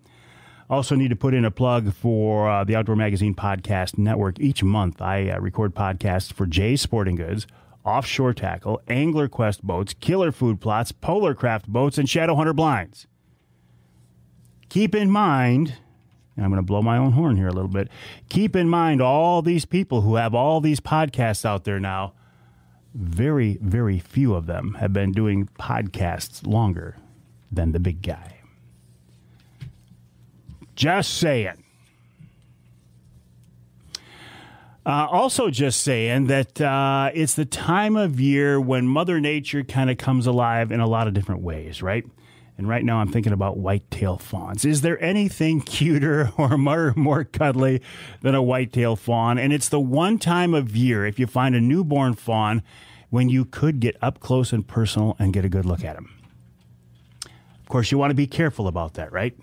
Also, need to put in a plug for uh, the Outdoor Magazine Podcast Network. Each month, I uh, record podcasts for Jay's Sporting Goods, Offshore Tackle, Angler Quest Boats, Killer Food Plots, Polar Kraft Boats, and Shadow Hunter Blinds. Keep in mind, I'm going to blow my own horn here a little bit. Keep in mind all these people who have all these podcasts out there now very, very few of them have been doing podcasts longer than the big guy. Just saying. Uh, also, just saying that uh, it's the time of year when Mother Nature kind of comes alive in a lot of different ways, right? And right now, I'm thinking about whitetail fawns. Is there anything cuter *laughs* or more, more cuddly than a whitetail fawn? And it's the one time of year, if you find a newborn fawn, when you could get up close and personal and get a good look at them. Of course, you want to be careful about that, right?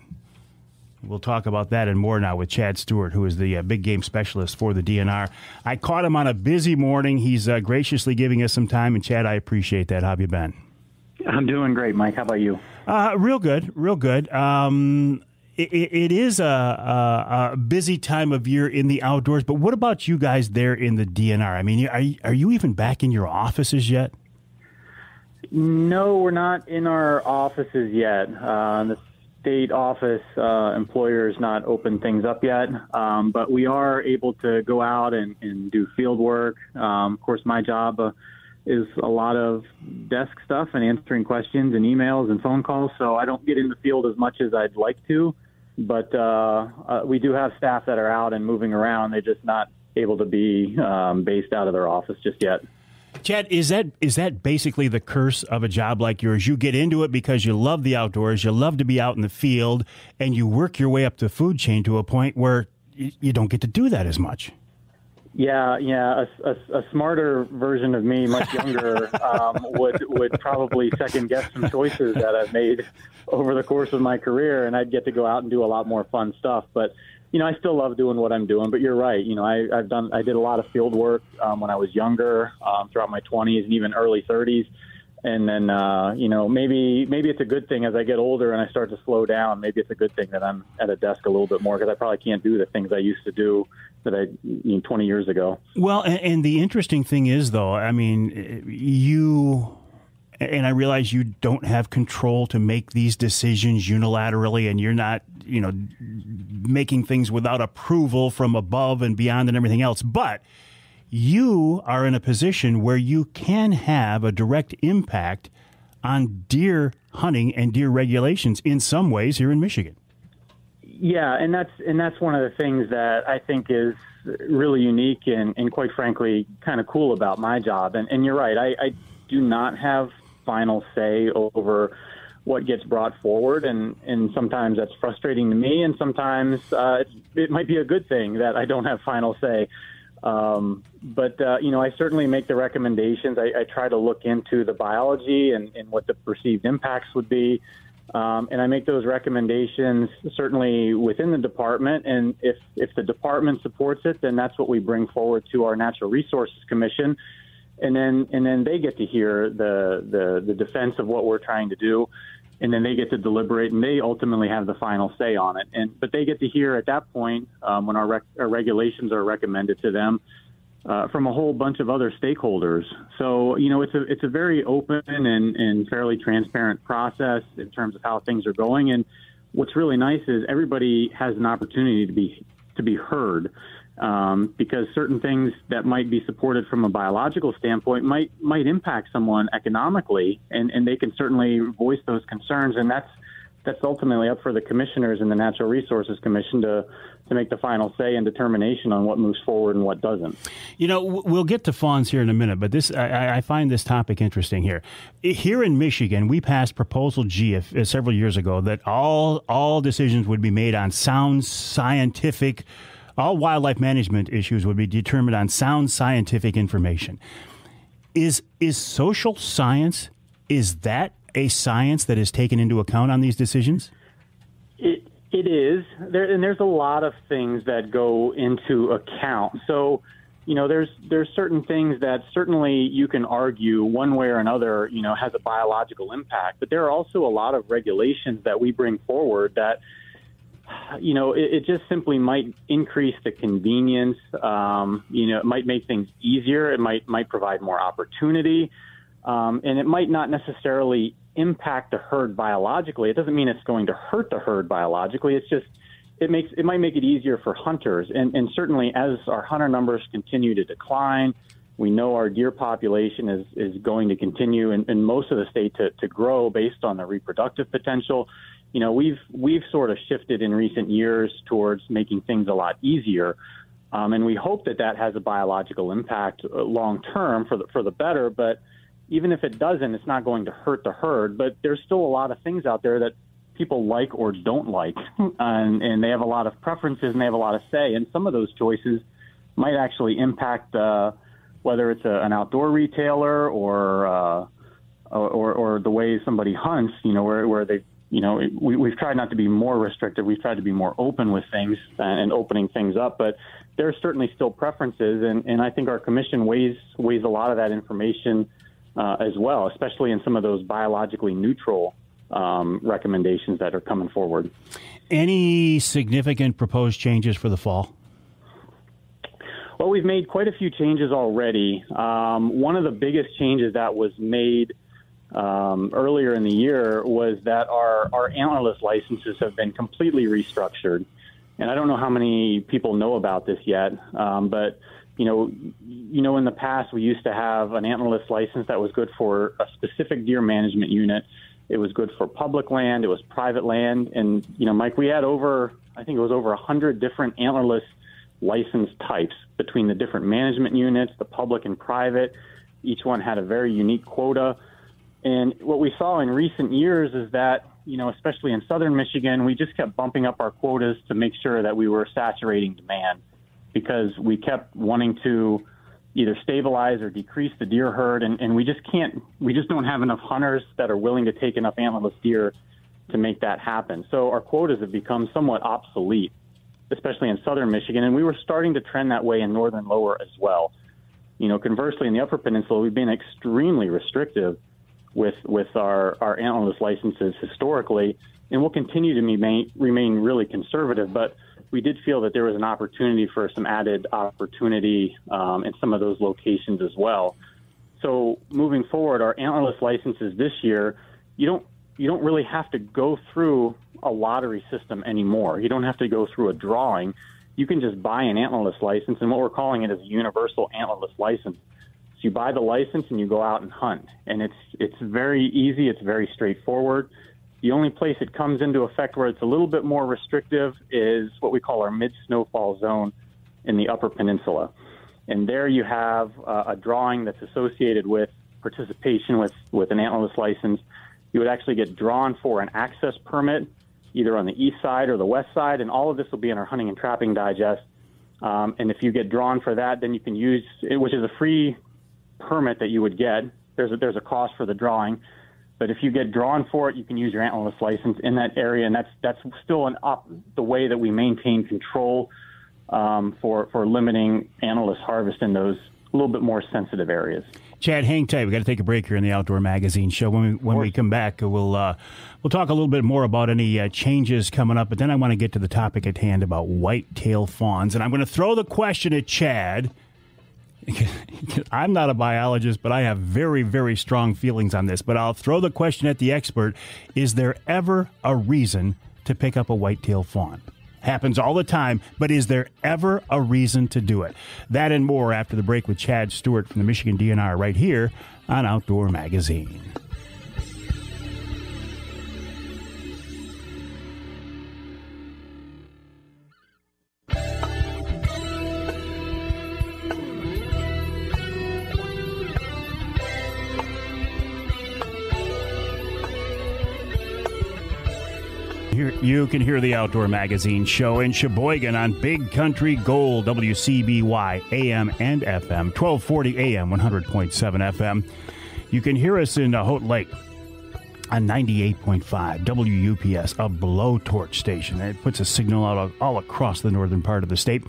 We'll talk about that and more now with Chad Stewart, who is the uh, big game specialist for the DNR. I caught him on a busy morning. He's uh, graciously giving us some time. And, Chad, I appreciate that. How have you been? I'm doing great, Mike. How about you? Uh, real good, real good. Um, it, it is a, a, a, busy time of year in the outdoors, but what about you guys there in the DNR? I mean, are, are you even back in your offices yet? No, we're not in our offices yet. Uh, the state office uh, employer has not open things up yet, um, but we are able to go out and, and do field work. Um, of course, my job. Uh, is a lot of desk stuff and answering questions and emails and phone calls. So I don't get in the field as much as I'd like to, but uh, uh, we do have staff that are out and moving around. They're just not able to be um, based out of their office just yet. Chad, is that is that basically the curse of a job like yours? You get into it because you love the outdoors, you love to be out in the field, and you work your way up the food chain to a point where you don't get to do that as much. Yeah, yeah. A, a, a, smarter version of me, much younger, *laughs* um, would would probably second guess some choices that I've made over the course of my career, and I'd get to go out and do a lot more fun stuff. But you know, I still love doing what I'm doing. But you're right. You know, I, I've done I did a lot of field work um, when I was younger, um, throughout my 20s and even early 30s and then uh, you know maybe maybe it's a good thing as I get older and I start to slow down. Maybe it's a good thing that I'm at a desk a little bit more because I probably can't do the things I used to do that I you know, 20 years ago. Well, and, and the interesting thing is though, I mean, you and I realize you don't have control to make these decisions unilaterally, and you're not, you know, making things without approval from above and beyond and everything else. But you are in a position where you can have a direct impact on deer hunting and deer regulations in some ways here in Michigan. Yeah, and that's and that's one of the things that I think is really unique and, and quite frankly kind of cool about my job. And, and you're right, I, I do not have final say over what gets brought forward, and and sometimes that's frustrating to me, and sometimes uh, it might be a good thing that I don't have final say. Um, but uh, you know, I certainly make the recommendations. I, I try to look into the biology and, and what the perceived impacts would be. Um, and I make those recommendations certainly within the department. And if, if the department supports it, then that's what we bring forward to our Natural Resources Commission. And then, and then they get to hear the, the, the defense of what we're trying to do. And then they get to deliberate and they ultimately have the final say on it. And, but they get to hear at that point um, when our, rec- our regulations are recommended to them uh, from a whole bunch of other stakeholders. So you know, it's a it's a very open and, and fairly transparent process in terms of how things are going. And what's really nice is everybody has an opportunity to be to be heard. Um, because certain things that might be supported from a biological standpoint might might impact someone economically, and, and they can certainly voice those concerns, and that's that's ultimately up for the commissioners in the Natural Resources Commission to to make the final say and determination on what moves forward and what doesn't. You know, we'll get to fawns here in a minute, but this I, I find this topic interesting here. Here in Michigan, we passed Proposal G uh, several years ago that all all decisions would be made on sound scientific. All wildlife management issues would be determined on sound scientific information. Is is social science is that a science that is taken into account on these decisions? It it is there, and there's a lot of things that go into account. So, you know, there's there's certain things that certainly you can argue one way or another, you know, has a biological impact. But there are also a lot of regulations that we bring forward that, you know, it, it just simply might increase the convenience. Um, you know, it might make things easier. It might might provide more opportunity. Um, and it might not necessarily impact the herd biologically. It doesn't mean it's going to hurt the herd biologically. It's just it makes it might make it easier for hunters. And, and certainly as our hunter numbers continue to decline, we know our deer population is, is going to continue in, in most of the state to, to grow based on the reproductive potential. You know, we've we've sort of shifted in recent years towards making things a lot easier. Um, and we hope that that has a biological impact uh, long term for the for the better. But even if it doesn't, it's not going to hurt the herd. But there's still a lot of things out there that people like or don't like, *laughs* and, and they have a lot of preferences and they have a lot of say. And some of those choices might actually impact uh, whether it's a, an outdoor retailer or, uh, or or the way somebody hunts. You know, where where they you know, we, we've tried not to be more restrictive. We've tried to be more open with things and opening things up. But there are certainly still preferences, and, and I think our commission weighs weighs a lot of that information uh, as well, especially in some of those biologically neutral um, recommendations that are coming forward. Any significant proposed changes for the fall? Well, we've made quite a few changes already. Um, one of the biggest changes that was made um, earlier in the year was that our, our antlerless licenses have been completely restructured. And I don't know how many people know about this yet, um, but you know, you know, in the past we used to have an antlerless license that was good for a specific deer management unit. It was good for public land. It was private land, and you know, Mike, we had over, I think it was over a hundred different antlerless license types between the different management units, the public and private. Each one had a very unique quota. And what we saw in recent years is that, you know, especially in southern Michigan, we just kept bumping up our quotas to make sure that we were saturating demand because we kept wanting to either stabilize or decrease the deer herd, and, and we just can't, we just don't have enough hunters that are willing to take enough antlerless deer to make that happen. So our quotas have become somewhat obsolete, especially in southern Michigan, and we were starting to trend that way in northern lower as well. You know, conversely, in the upper peninsula, we've been extremely restrictive with with our, our antlerless licenses historically, and we'll continue to remain, remain really conservative. But we did feel that there was an opportunity for some added opportunity um, in some of those locations as well. So moving forward, our antlerless licenses this year, you don't you don't really have to go through a lottery system anymore. You don't have to go through a drawing. You can just buy an antlerless license, and what we're calling it is a universal antlerless license. You buy the license and you go out and hunt, and it's it's very easy. It's very straightforward. The only place it comes into effect where it's a little bit more restrictive is what we call our mid snowfall zone in the Upper Peninsula. And there you have uh, a drawing that's associated with participation with, with an antlerless license. You would actually get drawn for an access permit, either on the east side or the west side, and all of this will be in our hunting and trapping digest. Um, and if you get drawn for that, then you can use, which is a free permit that you would get. There's a, there's a cost for the drawing But if you get drawn for it, you can use your antlerless license in that area, and that's that's still an op- the way that we maintain control um, for for limiting antlerless harvest in those a little bit more sensitive areas. Chad, hang tight. We got to take a break here in the Outdoor Magazine show. When we when we come back, we'll uh, we'll talk a little bit more about any uh, changes coming up. But then I want to get to the topic at hand about white-tailed fawns, and I'm going to throw the question at Chad. I'm not a biologist, but I have very, very strong feelings on this. But I'll throw the question at the expert: Is there ever a reason to pick up a white-tailed fawn? Happens all the time, but is there ever a reason to do it? That and more after the break with Chad Stewart from the Michigan DNR right here on Outdoor Magazine. Here, you can hear the Outdoor Magazine show in Cheboygan on Big Country Gold, WCBY, AM and FM, 1240 AM, 100.7 FM. You can hear us in uh, Lake on 98.5 WUPS, a blowtorch station. It puts a signal out all across the northern part of the state.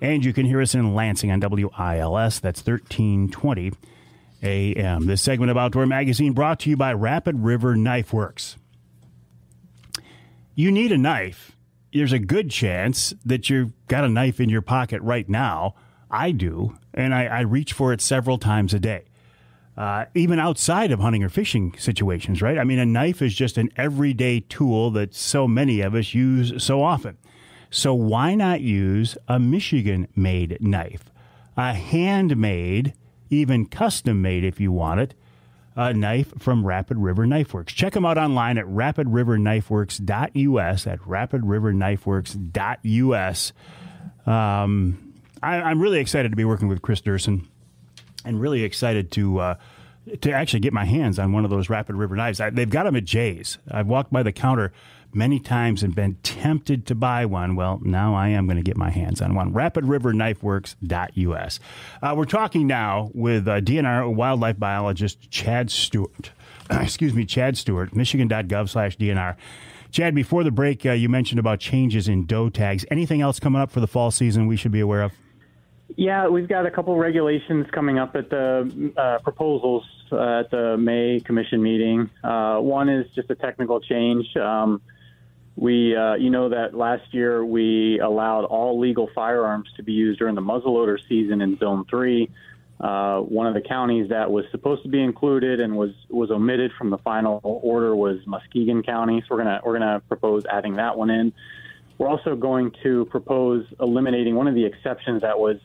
And you can hear us in Lansing on WILS, that's 1320 AM. This segment of Outdoor Magazine brought to you by Rapid River Knife Works you need a knife. There's a good chance that you've got a knife in your pocket right now. I do, and I, I reach for it several times a day. Uh, even outside of hunting or fishing situations, right? I mean, a knife is just an everyday tool that so many of us use so often. So, why not use a Michigan made knife? A handmade, even custom made if you want it, a knife from Rapid River Knife Works. Check them out online at rapidriverknifeworks.us, at rapidriverknifeworks.us. Um, I, I'm really excited to be working with Chris Durson and really excited to uh, to actually get my hands on one of those Rapid River knives. I, they've got them at Jay's. I've walked by the counter many times and been tempted to buy one. Well, now I am going to get my hands on one. RapidRiverKnifeWorks.us. Uh, we're talking now with uh, DNR wildlife biologist Chad Stewart. *clears throat* Excuse me, Chad Stewart, Michigan.gov slash DNR. Chad, before the break, uh, you mentioned about changes in doe tags. Anything else coming up for the fall season we should be aware of? Yeah, we've got a couple regulations coming up at the uh, proposals uh, at the May Commission meeting. Uh, one is just a technical change. Um, we, uh, you know, that last year we allowed all legal firearms to be used during the muzzleloader season in Zone Three. Uh, one of the counties that was supposed to be included and was was omitted from the final order was Muskegon County. So we're gonna we're gonna propose adding that one in. We're also going to propose eliminating one of the exceptions that was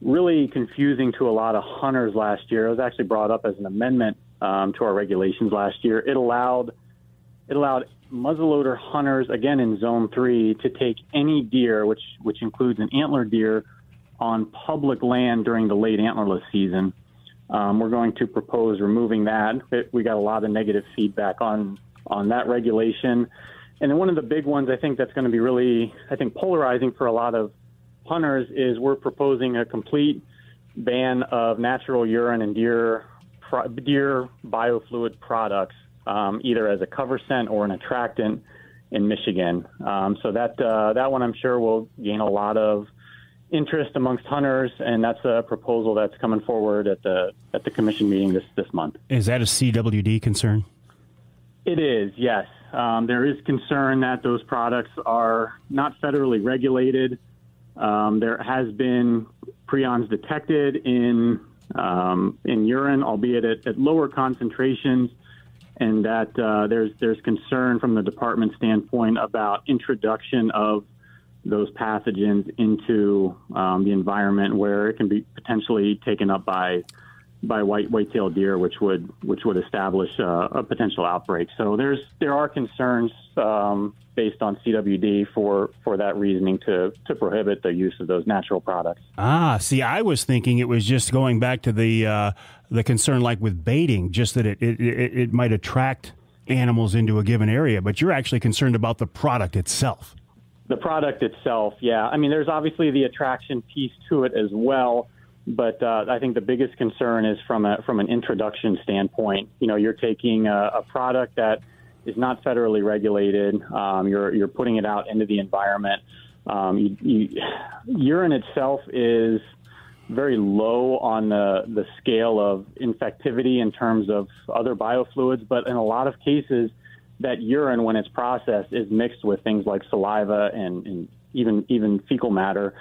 really confusing to a lot of hunters last year. It was actually brought up as an amendment um, to our regulations last year. It allowed it allowed muzzleloader hunters, again in Zone 3, to take any deer, which, which includes an antler deer, on public land during the late antlerless season. Um, we're going to propose removing that. It, we got a lot of negative feedback on, on that regulation. And then one of the big ones I think that's going to be really, I think, polarizing for a lot of hunters is we're proposing a complete ban of natural urine and deer deer biofluid products um, either as a cover scent or an attractant in Michigan. Um, so that uh, that one I'm sure will gain a lot of interest amongst hunters, and that's a proposal that's coming forward at the at the commission meeting this this month. Is that a CWD concern? It is, yes. Um, there is concern that those products are not federally regulated. Um, there has been prions detected in um, in urine, albeit at, at lower concentrations and that uh, there's there's concern from the department standpoint about introduction of those pathogens into um, the environment where it can be potentially taken up by by white white-tailed deer, which would which would establish uh, a potential outbreak. So there's there are concerns um, based on CWD for for that reasoning to to prohibit the use of those natural products. Ah, see, I was thinking it was just going back to the uh, the concern like with baiting, just that it, it it, it might attract animals into a given area, but you're actually concerned about the product itself. The product itself, yeah. I mean, there's obviously the attraction piece to it as well But uh, I think the biggest concern is from a from an introduction standpoint. You know, you're taking a, a product that is not federally regulated. Um, you're you're putting it out into the environment. Um, you, you, urine itself is very low on the, the scale of infectivity in terms of other biofluids, but in a lot of cases, that urine, when it's processed, is mixed with things like saliva and, and even even fecal matter.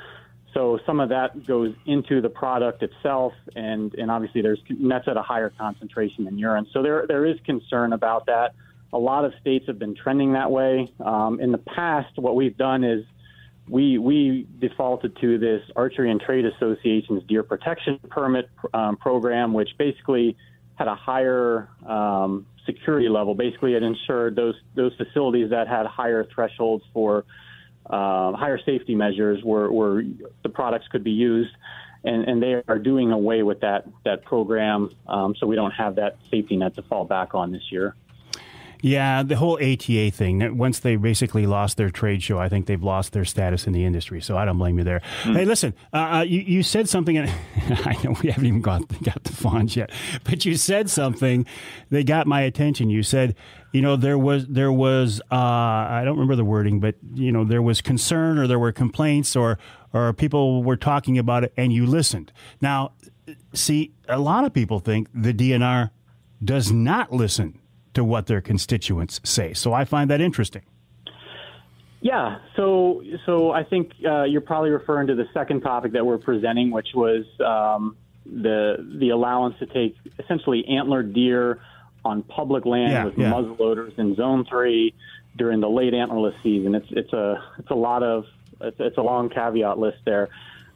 So some of that goes into the product itself, and, and obviously there's that's at a higher concentration than urine. So there there is concern about that. A lot of states have been trending that way. Um, in the past, what we've done is we we defaulted to this Archery and Trade Association's deer protection permit um, program, which basically had a higher um, security level. Basically, it ensured those those facilities that had higher thresholds for uh, higher safety measures were, were the products could be used. And, and they are doing away with that that program, um, so we don't have that safety net to fall back on this year. Yeah, the whole ATA thing. Once they basically lost their trade show, I think they've lost their status in the industry. So I don't blame you there. Mm. Hey, listen, uh, uh, you, you said something, and *laughs* I know we haven't even got got the fawns yet, but you said something that got my attention. You said, you know, there was there was uh, I don't remember the wording, but you know, there was concern or there were complaints or or people were talking about it, and you listened. Now, see, a lot of people think the DNR does not listen to what their constituents say. So I find that interesting. Yeah, so so I think uh, you're probably referring to the second topic that we're presenting, which was um, the the allowance to take essentially antlered deer on public land yeah, with yeah. muzzleloaders in Zone Three during the late antlerless season. It's it's a it's a lot of it's, it's a long caveat list there.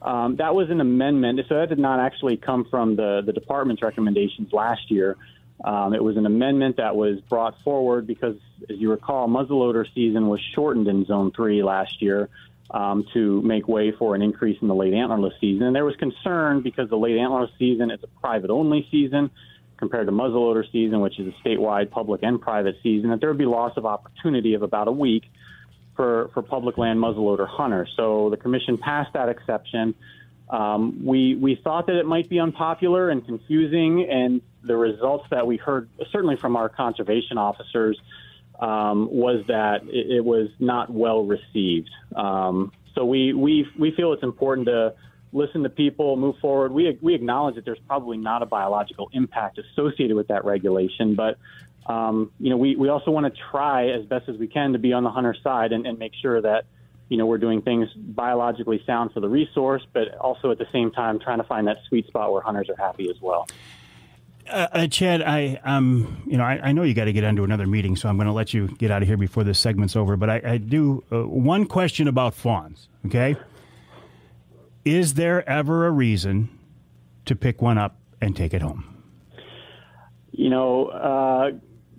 Um, that was an amendment, so that did not actually come from the the department's recommendations last year. Um, it was an amendment that was brought forward because, as you recall, muzzleloader season was shortened in Zone 3 last year um, to make way for an increase in the late antlerless season. And there was concern because the late antlerless season is a private only season compared to muzzleloader season, which is a statewide public and private season, that there would be loss of opportunity of about a week for, for public land muzzleloader hunters. So the commission passed that exception. Um, we we thought that it might be unpopular and confusing, and the results that we heard, certainly from our conservation officers, um, was that it, it, was not well received. Um, so we we we feel it's important to listen to people, move forward. We we acknowledge that there's probably not a biological impact associated with that regulation, but um, you know we we also want to try as best as we can to be on the hunter side and, and make sure that you know, we're doing things biologically sound for the resource, but also at the same time trying to find that sweet spot where hunters are happy as well. Uh, uh, Chad, I um, you know, I, I know you got to get onto another meeting, so I'm going to let you get out of here before this segment's over. But I, I do uh, one question about fawns. Okay, is there ever a reason to pick one up and take it home? You know, uh,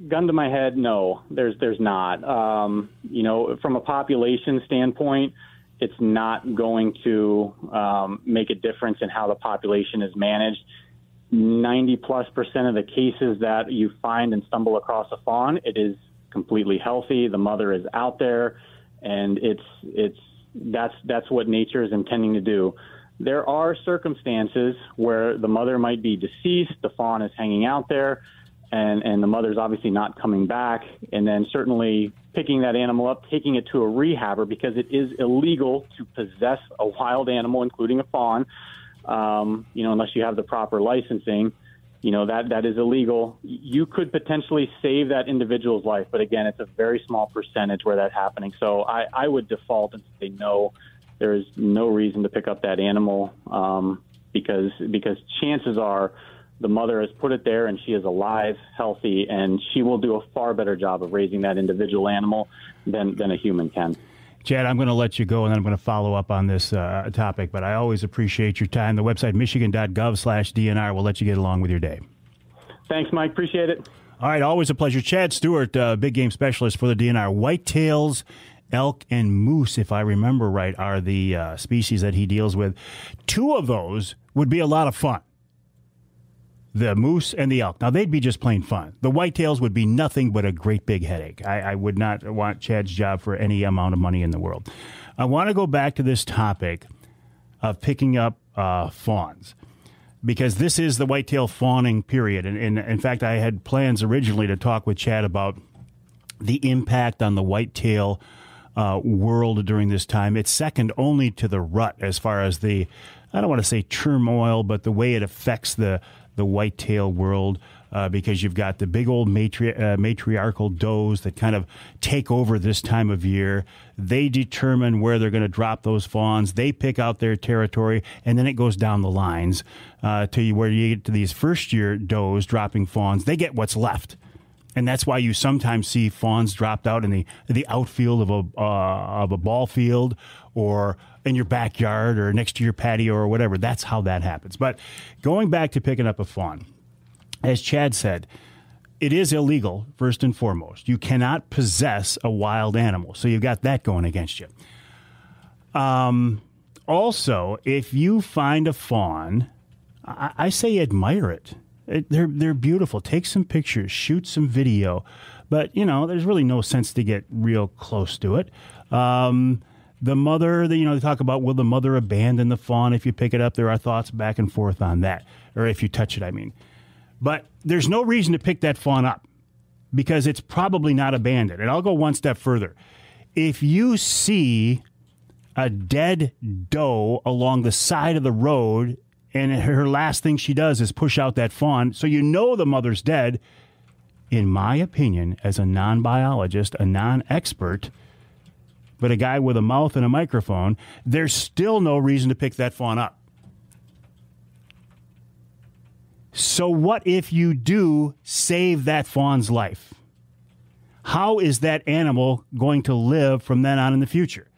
gun to my head, no, there's there's not. Um, you know, from a population standpoint, it's not going to um, make a difference in how the population is managed. 90 plus percent of the cases that you find and stumble across a fawn, it is completely healthy. The mother is out there, and it's it's that's that's what nature is intending to do. There are circumstances where the mother might be deceased, the fawn is hanging out there and and the mother's obviously not coming back and then certainly picking that animal up taking it to a rehabber because it is illegal to possess a wild animal including a fawn um, you know unless you have the proper licensing you know that that is illegal. You could potentially save that individual's life but again it's a very small percentage where that's happening. So i i would default and say no. There is no reason to pick up that animal um, because because chances are the mother has put it there and she is alive, healthy, and she will do a far better job of raising that individual animal than, than a human can. Chad, I'm going to let you go, and then I'm going to follow up on this uh, topic. But I always appreciate your time. The website michigan.gov/dnr will let you get along with your day. Thanks, Mike. Appreciate it. All right, always a pleasure. Chad Stewart, uh, big game specialist for the DNR. Whitetails, elk, and moose, if I remember right, are the uh, species that he deals with. Two of those would be a lot of fun the moose and the elk. Now they'd be just plain fun. The whitetails would be nothing but a great big headache. I, I would not want Chad's job for any amount of money in the world. I want to go back to this topic of picking up uh, fawns. because this is the whitetail fawning period. And, and in fact, I had plans originally to talk with Chad about the impact on the whitetail uh, world during this time. It's second only to the rut as far as the, I don't want to say turmoil, but the way it affects the, the whitetail world. Uh, because you've got the big old matri- uh, matriarchal does that kind of take over this time of year. They determine where they're going to drop those fawns. They pick out their territory, and then it goes down the lines uh, to where you get to these first year does dropping fawns. They get what's left and that's why you sometimes see fawns dropped out in the the outfield of a uh, of a ball field or in your backyard or next to your patio or whatever. That's how that happens. But going back to picking up a fawn, as Chad said, it is illegal first and foremost. You cannot possess a wild animal, so you've got that going against you. Um, also, if you find a fawn, I, I say admire it they're they're beautiful. Take some pictures, shoot some video, but you know, there's really no sense to get real close to it. Um, the mother, the, you know, they talk about will the mother abandon the fawn if you pick it up? There are thoughts back and forth on that, or if you touch it, I mean. But there's no reason to pick that fawn up because it's probably not abandoned. And I'll go one step further. If you see a dead doe along the side of the road and her last thing she does is push out that fawn. So you know the mother's dead. In my opinion, as a non biologist, a non expert, but a guy with a mouth and a microphone, there's still no reason to pick that fawn up. So, what if you do save that fawn's life? How is that animal going to live from then on in the future?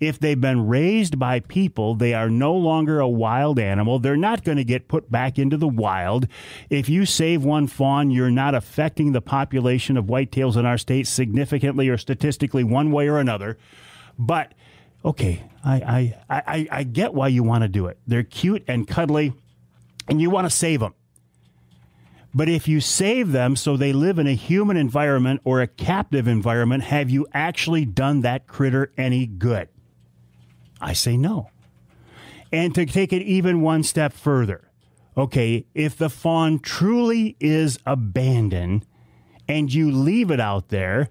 If they've been raised by people, they are no longer a wild animal. They're not going to get put back into the wild. If you save one fawn, you're not affecting the population of whitetails in our state significantly or statistically one way or another. But okay, I I I, I get why you want to do it. They're cute and cuddly, and you want to save them. But if you save them so they live in a human environment or a captive environment, have you actually done that critter any good? I say no. And to take it even one step further, okay, if the fawn truly is abandoned and you leave it out there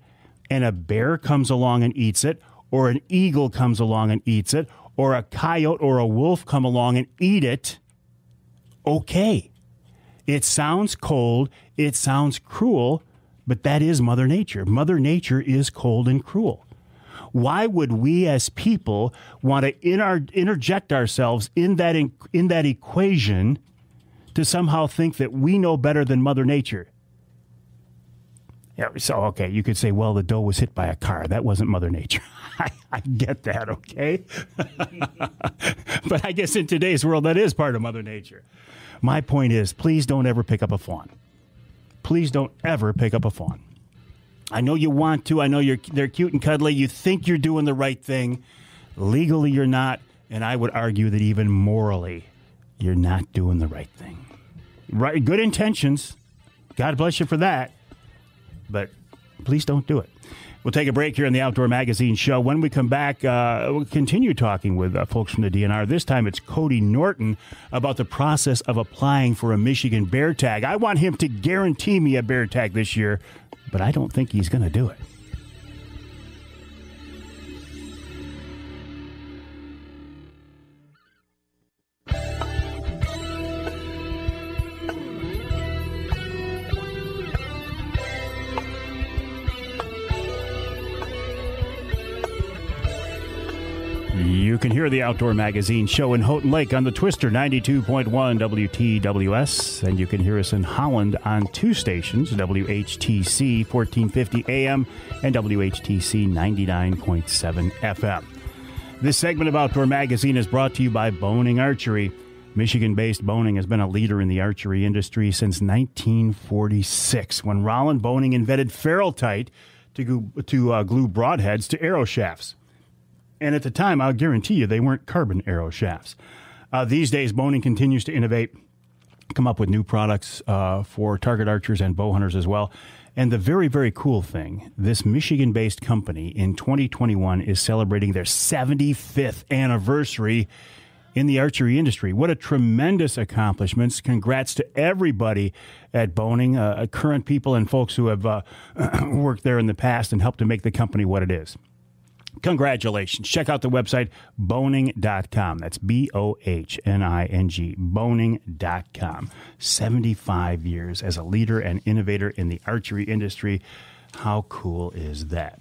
and a bear comes along and eats it, or an eagle comes along and eats it, or a coyote or a wolf come along and eat it, okay. It sounds cold, it sounds cruel, but that is Mother Nature. Mother Nature is cold and cruel. Why would we as people want to inter- interject ourselves in that in, in that equation to somehow think that we know better than Mother Nature? Yeah, so okay, you could say, well, the doe was hit by a car. That wasn't Mother Nature. *laughs* *laughs* I, I get that, okay? *laughs* but I guess in today's world, that is part of Mother Nature. My point is, please don't ever pick up a fawn. Please don't ever pick up a fawn. I know you want to. I know you're they're cute and cuddly. You think you're doing the right thing. Legally, you're not, and I would argue that even morally, you're not doing the right thing. Right, good intentions. God bless you for that, but please don't do it. We'll take a break here in the Outdoor Magazine show. When we come back, uh, we'll continue talking with uh, folks from the DNR. This time it's Cody Norton about the process of applying for a Michigan bear tag. I want him to guarantee me a bear tag this year but I don't think he's going to do it. You can hear the Outdoor Magazine show in Houghton Lake on the Twister 92.1 WTWS, and you can hear us in Holland on two stations, WHTC 1450 AM and WHTC 99.7 FM. This segment of Outdoor Magazine is brought to you by Bohning Archery. Michigan based Bohning has been a leader in the archery industry since 1946 when Roland Bohning invented Ferrule-Tite to, to uh, glue broadheads to arrow shafts. And at the time, I'll guarantee you they weren't carbon arrow shafts. Uh, these days, Bohning continues to innovate, come up with new products uh, for target archers and bow hunters as well. And the very, very cool thing this Michigan based company in 2021 is celebrating their 75th anniversary in the archery industry. What a tremendous accomplishments. Congrats to everybody at Bohning, uh, current people and folks who have uh, *clears throat* worked there in the past and helped to make the company what it is. Congratulations. Check out the website, bohning.com. That's B O H N I N G, bohning.com. 75 years as a leader and innovator in the archery industry. How cool is that?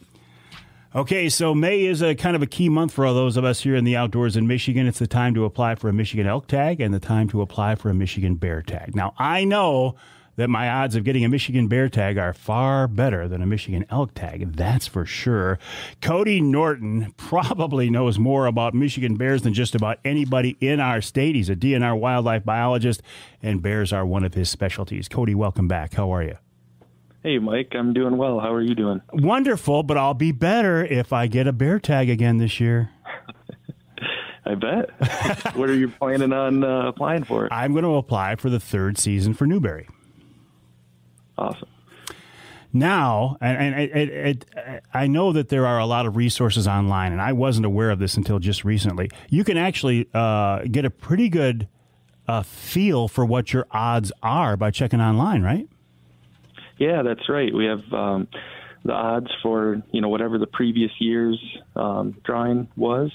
Okay, so May is a kind of a key month for all those of us here in the outdoors in Michigan. It's the time to apply for a Michigan elk tag and the time to apply for a Michigan bear tag. Now, I know that my odds of getting a Michigan bear tag are far better than a Michigan elk tag. That's for sure. Cody Norton probably knows more about Michigan bears than just about anybody in our state. He's a DNR wildlife biologist, and bears are one of his specialties. Cody, welcome back. How are you? Hey, Mike, I'm doing well. How are you doing? Wonderful, but I'll be better if I get a bear tag again this year. *laughs* I bet. *laughs* what are you planning on uh, applying for? I'm going to apply for the third season for Newberry. Awesome. Now, and, and it, it, it, I know that there are a lot of resources online, and I wasn't aware of this until just recently. You can actually uh, get a pretty good uh, feel for what your odds are by checking online, right? Yeah, that's right. We have um, the odds for you know whatever the previous year's um, drawing was.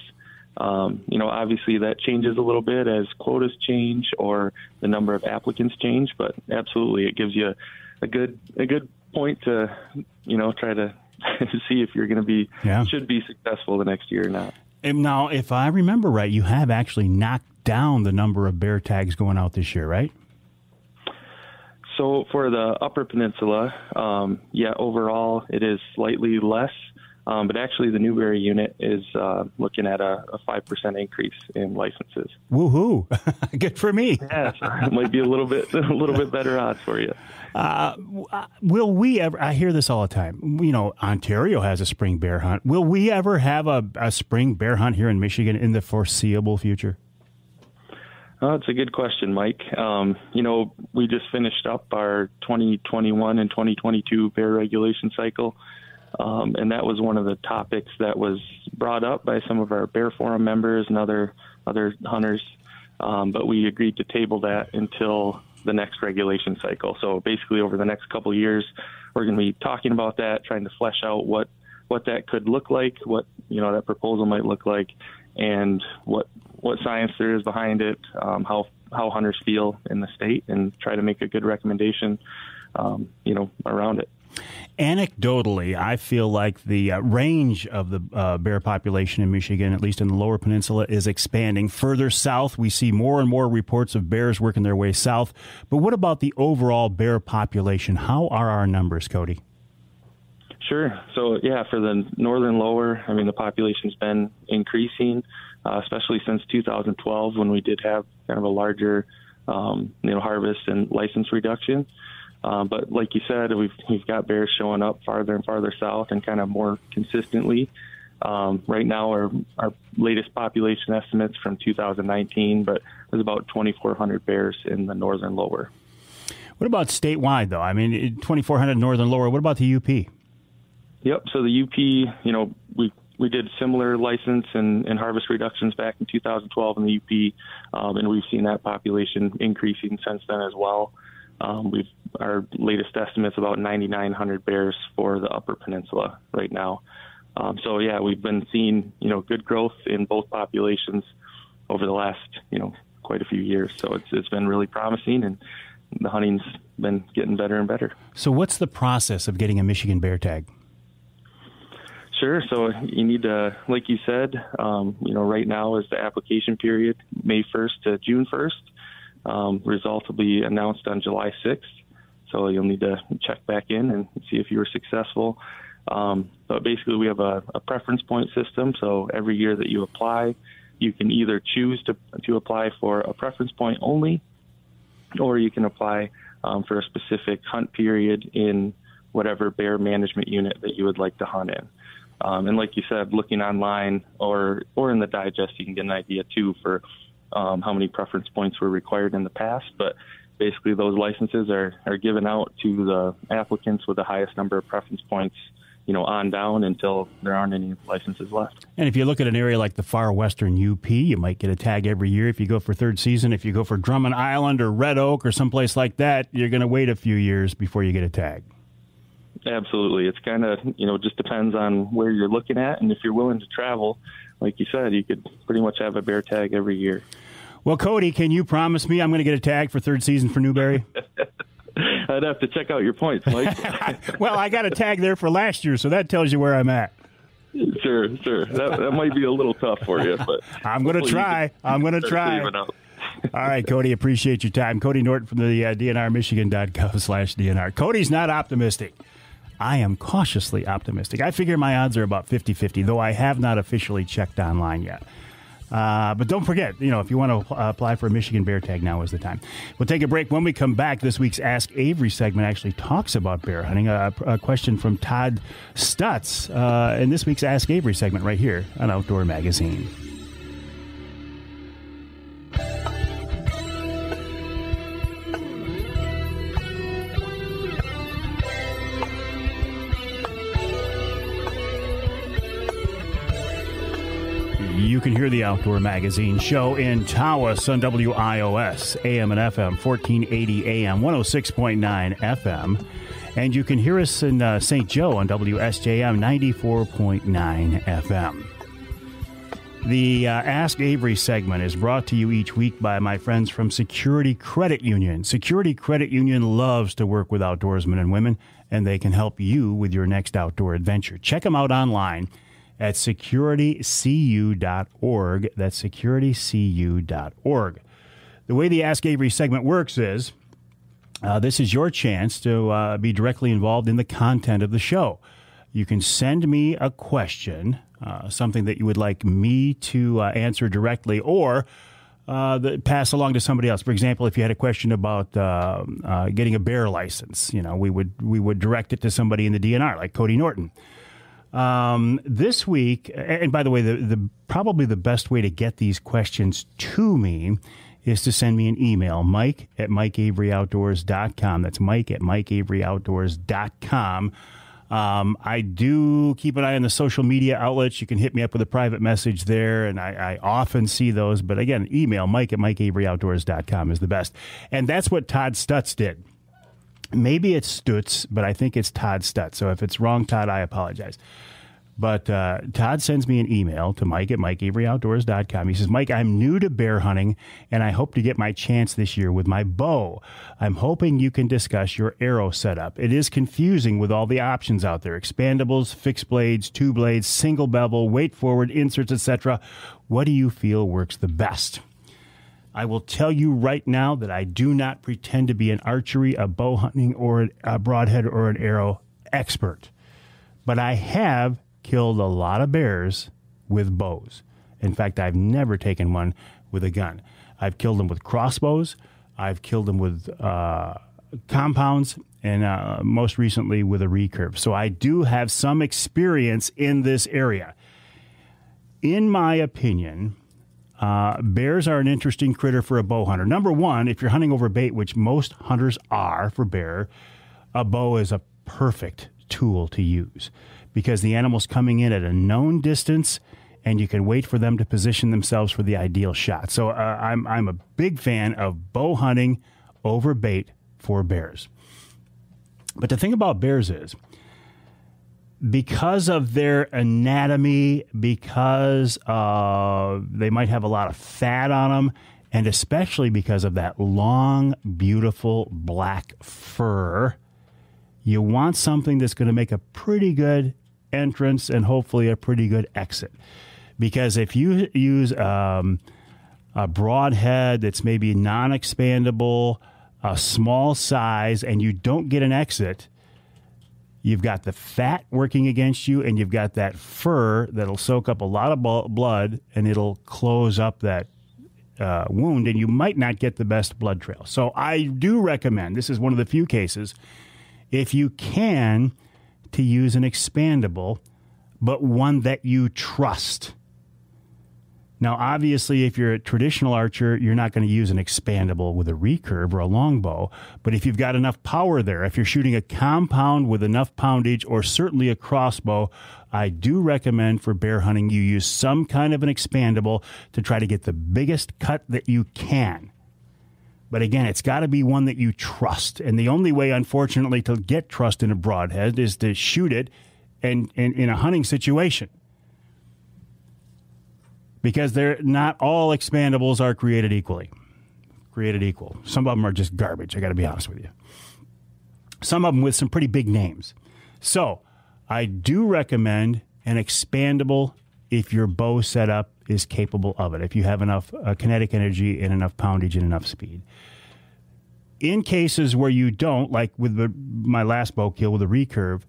Um, you know, obviously that changes a little bit as quotas change or the number of applicants change, but absolutely it gives you a good a good point to you know try to *laughs* see if you're going to be yeah. should be successful the next year or not. And now, if I remember right, you have actually knocked down the number of bear tags going out this year, right? So for the Upper Peninsula, um, yeah, overall it is slightly less um, but actually, the Newberry unit is uh, looking at a, a, 5% increase in licenses. Woohoo! *laughs* Good for me. yeah, *laughs* so it might be a little bit a little bit better odds for you. Uh, will we ever? I hear this all the time. You know, Ontario has a spring bear hunt. Will we ever have a, a spring bear hunt here in Michigan in the foreseeable future? Oh, it's a good question, Mike. Um, you know, we just finished up our 2021 and 2022 bear regulation cycle. Um, and that was one of the topics that was brought up by some of our Bear Forum members and other other hunters. Um, but we agreed to table that until the next regulation cycle. So basically, over the next couple years, we're going to be talking about that, trying to flesh out what what that could look like, what you know that proposal might look like, and what what science there is behind it, um, how how hunters feel in the state, and try to make a good recommendation, um, you know, around it. Anecdotally, I feel like the uh, range of the uh, bear population in Michigan, at least in the lower peninsula, is expanding. Further south, we see more and more reports of bears working their way south. But what about the overall bear population? How are our numbers, Cody? Sure. So, yeah, for the northern lower, I mean, the population's been increasing, uh, especially since 2012 when we did have kind of a larger, um, you know, harvest and license reduction. Um, but like you said, we've we've got bears showing up farther and farther south and kind of more consistently. Um, right now, our our latest population estimates from 2019, but there's about 2,400 bears in the northern lower. What about statewide, though? I mean, 2,400 northern lower. What about the UP? Yep. So the UP, you know, we we did similar license and, and harvest reductions back in 2012 in the UP, um, and we've seen that population increasing since then as well. Um, we've our latest estimates about 9,900 bears for the Upper Peninsula right now. Um, so yeah, we've been seeing you know good growth in both populations over the last you know quite a few years. So it's it's been really promising, and the hunting's been getting better and better. So what's the process of getting a Michigan bear tag? Sure. So you need to, like you said, um, you know, right now is the application period, May 1st to June 1st. Um, results will be announced on July 6th, so you'll need to check back in and see if you were successful. Um, but basically, we have a, a, preference point system. So every year that you apply, you can either choose to to apply for a preference point only, or you can apply um, for a specific hunt period in whatever bear management unit that you would like to hunt in. Um, and like you said, looking online or or in the digest, you can get an idea too for um, how many preference points were required in the past, but basically those licenses are, are given out to the applicants with the highest number of preference points you know, on down until there aren't any licenses left. And if you look at an area like the far western UP, you might get a tag every year if you go for third season. If you go for Drummond Island or Red Oak or someplace like that, you're going to wait a few years before you get a tag. Absolutely. It's kind of, you know, just depends on where you're looking at. And if you're willing to travel, like you said, you could pretty much have a bear tag every year. Well, Cody, can you promise me I'm going to get a tag for third season for Newberry? *laughs* I'd have to check out your points, Mike. *laughs* well, I got a tag there for last year, so that tells you where I'm at. Sure, sure. That, that might be a little tough for you, but *laughs* I'm going to try. I'm going to try. All right, Cody, appreciate your time. Cody Norton from the uh, DNRMichigan.gov slash DNR. Cody's not optimistic. I am cautiously optimistic. I figure my odds are about 50 50, though I have not officially checked online yet. Uh, but don't forget, you know, if you want to apply for a Michigan Bear Tag, now is the time. We'll take a break. When we come back, this week's Ask Avery segment actually talks about bear hunting. A, a question from Todd Stutz uh, in this week's Ask Avery segment right here on Outdoor Magazine. You can hear the Outdoor Magazine show in Tawas on WIOS, AM and FM, 1480 AM, 106.9 FM. And you can hear us in uh, St. Joe on WSJM, 94.9 FM. The uh, Ask Avery segment is brought to you each week by my friends from Security Credit Union. Security Credit Union loves to work with outdoorsmen and women, and they can help you with your next outdoor adventure. Check them out online at securitycu.org. That's securitycu.org. The way the Ask Avery segment works is uh, this is your chance to uh, be directly involved in the content of the show. You can send me a question, uh, something that you would like me to uh, answer directly, or uh, the, pass along to somebody else. For example, if you had a question about uh, getting a bear license, you know, we would we would direct it to somebody in the DNR, like Cody Norton. Um, this week, and by the way, the, the probably the best way to get these questions to me is to send me an email, mike at mikeaveryoutdoors.com. That's mike at mikeaveryoutdoors.com. Um, I do keep an eye on the social media outlets. You can hit me up with a private message there, and I, I often see those. But again, email mike at mikeaveryoutdoors.com is the best. And that's what Todd Stutz did. Maybe it's Stutz, but I think it's Todd Stutz. So if it's wrong, Todd, I apologize. But uh, Todd sends me an email to Mike at MikeAveryOutdoors.com. He says, Mike, I'm new to bear hunting and I hope to get my chance this year with my bow. I'm hoping you can discuss your arrow setup. It is confusing with all the options out there expandables, fixed blades, two blades, single bevel, weight forward, inserts, etc. What do you feel works the best? I will tell you right now that I do not pretend to be an archery, a bow hunting, or a broadhead or an arrow expert. But I have killed a lot of bears with bows. In fact, I've never taken one with a gun. I've killed them with crossbows. I've killed them with uh, compounds, and uh, most recently with a recurve. So I do have some experience in this area. In my opinion, uh, bears are an interesting critter for a bow hunter. Number one, if you're hunting over bait, which most hunters are for bear, a bow is a perfect tool to use because the animal's coming in at a known distance and you can wait for them to position themselves for the ideal shot. So uh, I'm, I'm a big fan of bow hunting over bait for bears. But the thing about bears is, because of their anatomy, because uh, they might have a lot of fat on them, and especially because of that long, beautiful black fur, you want something that's going to make a pretty good entrance and hopefully a pretty good exit. Because if you use um, a broadhead that's maybe non expandable, a small size, and you don't get an exit, you've got the fat working against you, and you've got that fur that'll soak up a lot of blood and it'll close up that uh, wound, and you might not get the best blood trail. So I do recommend this is one of the few cases, if you can, to use an expandable, but one that you trust. Now, obviously, if you're a traditional archer, you're not going to use an expandable with a recurve or a longbow. But if you've got enough power there, if you're shooting a compound with enough poundage or certainly a crossbow, I do recommend for bear hunting you use some kind of an expandable to try to get the biggest cut that you can. But again, it's got to be one that you trust. And the only way, unfortunately, to get trust in a broadhead is to shoot it and, and in a hunting situation because they're not all expandables are created equally. Created equal. Some of them are just garbage. I got to be honest with you. Some of them with some pretty big names. So I do recommend an expandable if your bow setup is capable of it. If you have enough uh, kinetic energy and enough poundage and enough speed. In cases where you don't, like with the, my last bow kill with a recurve,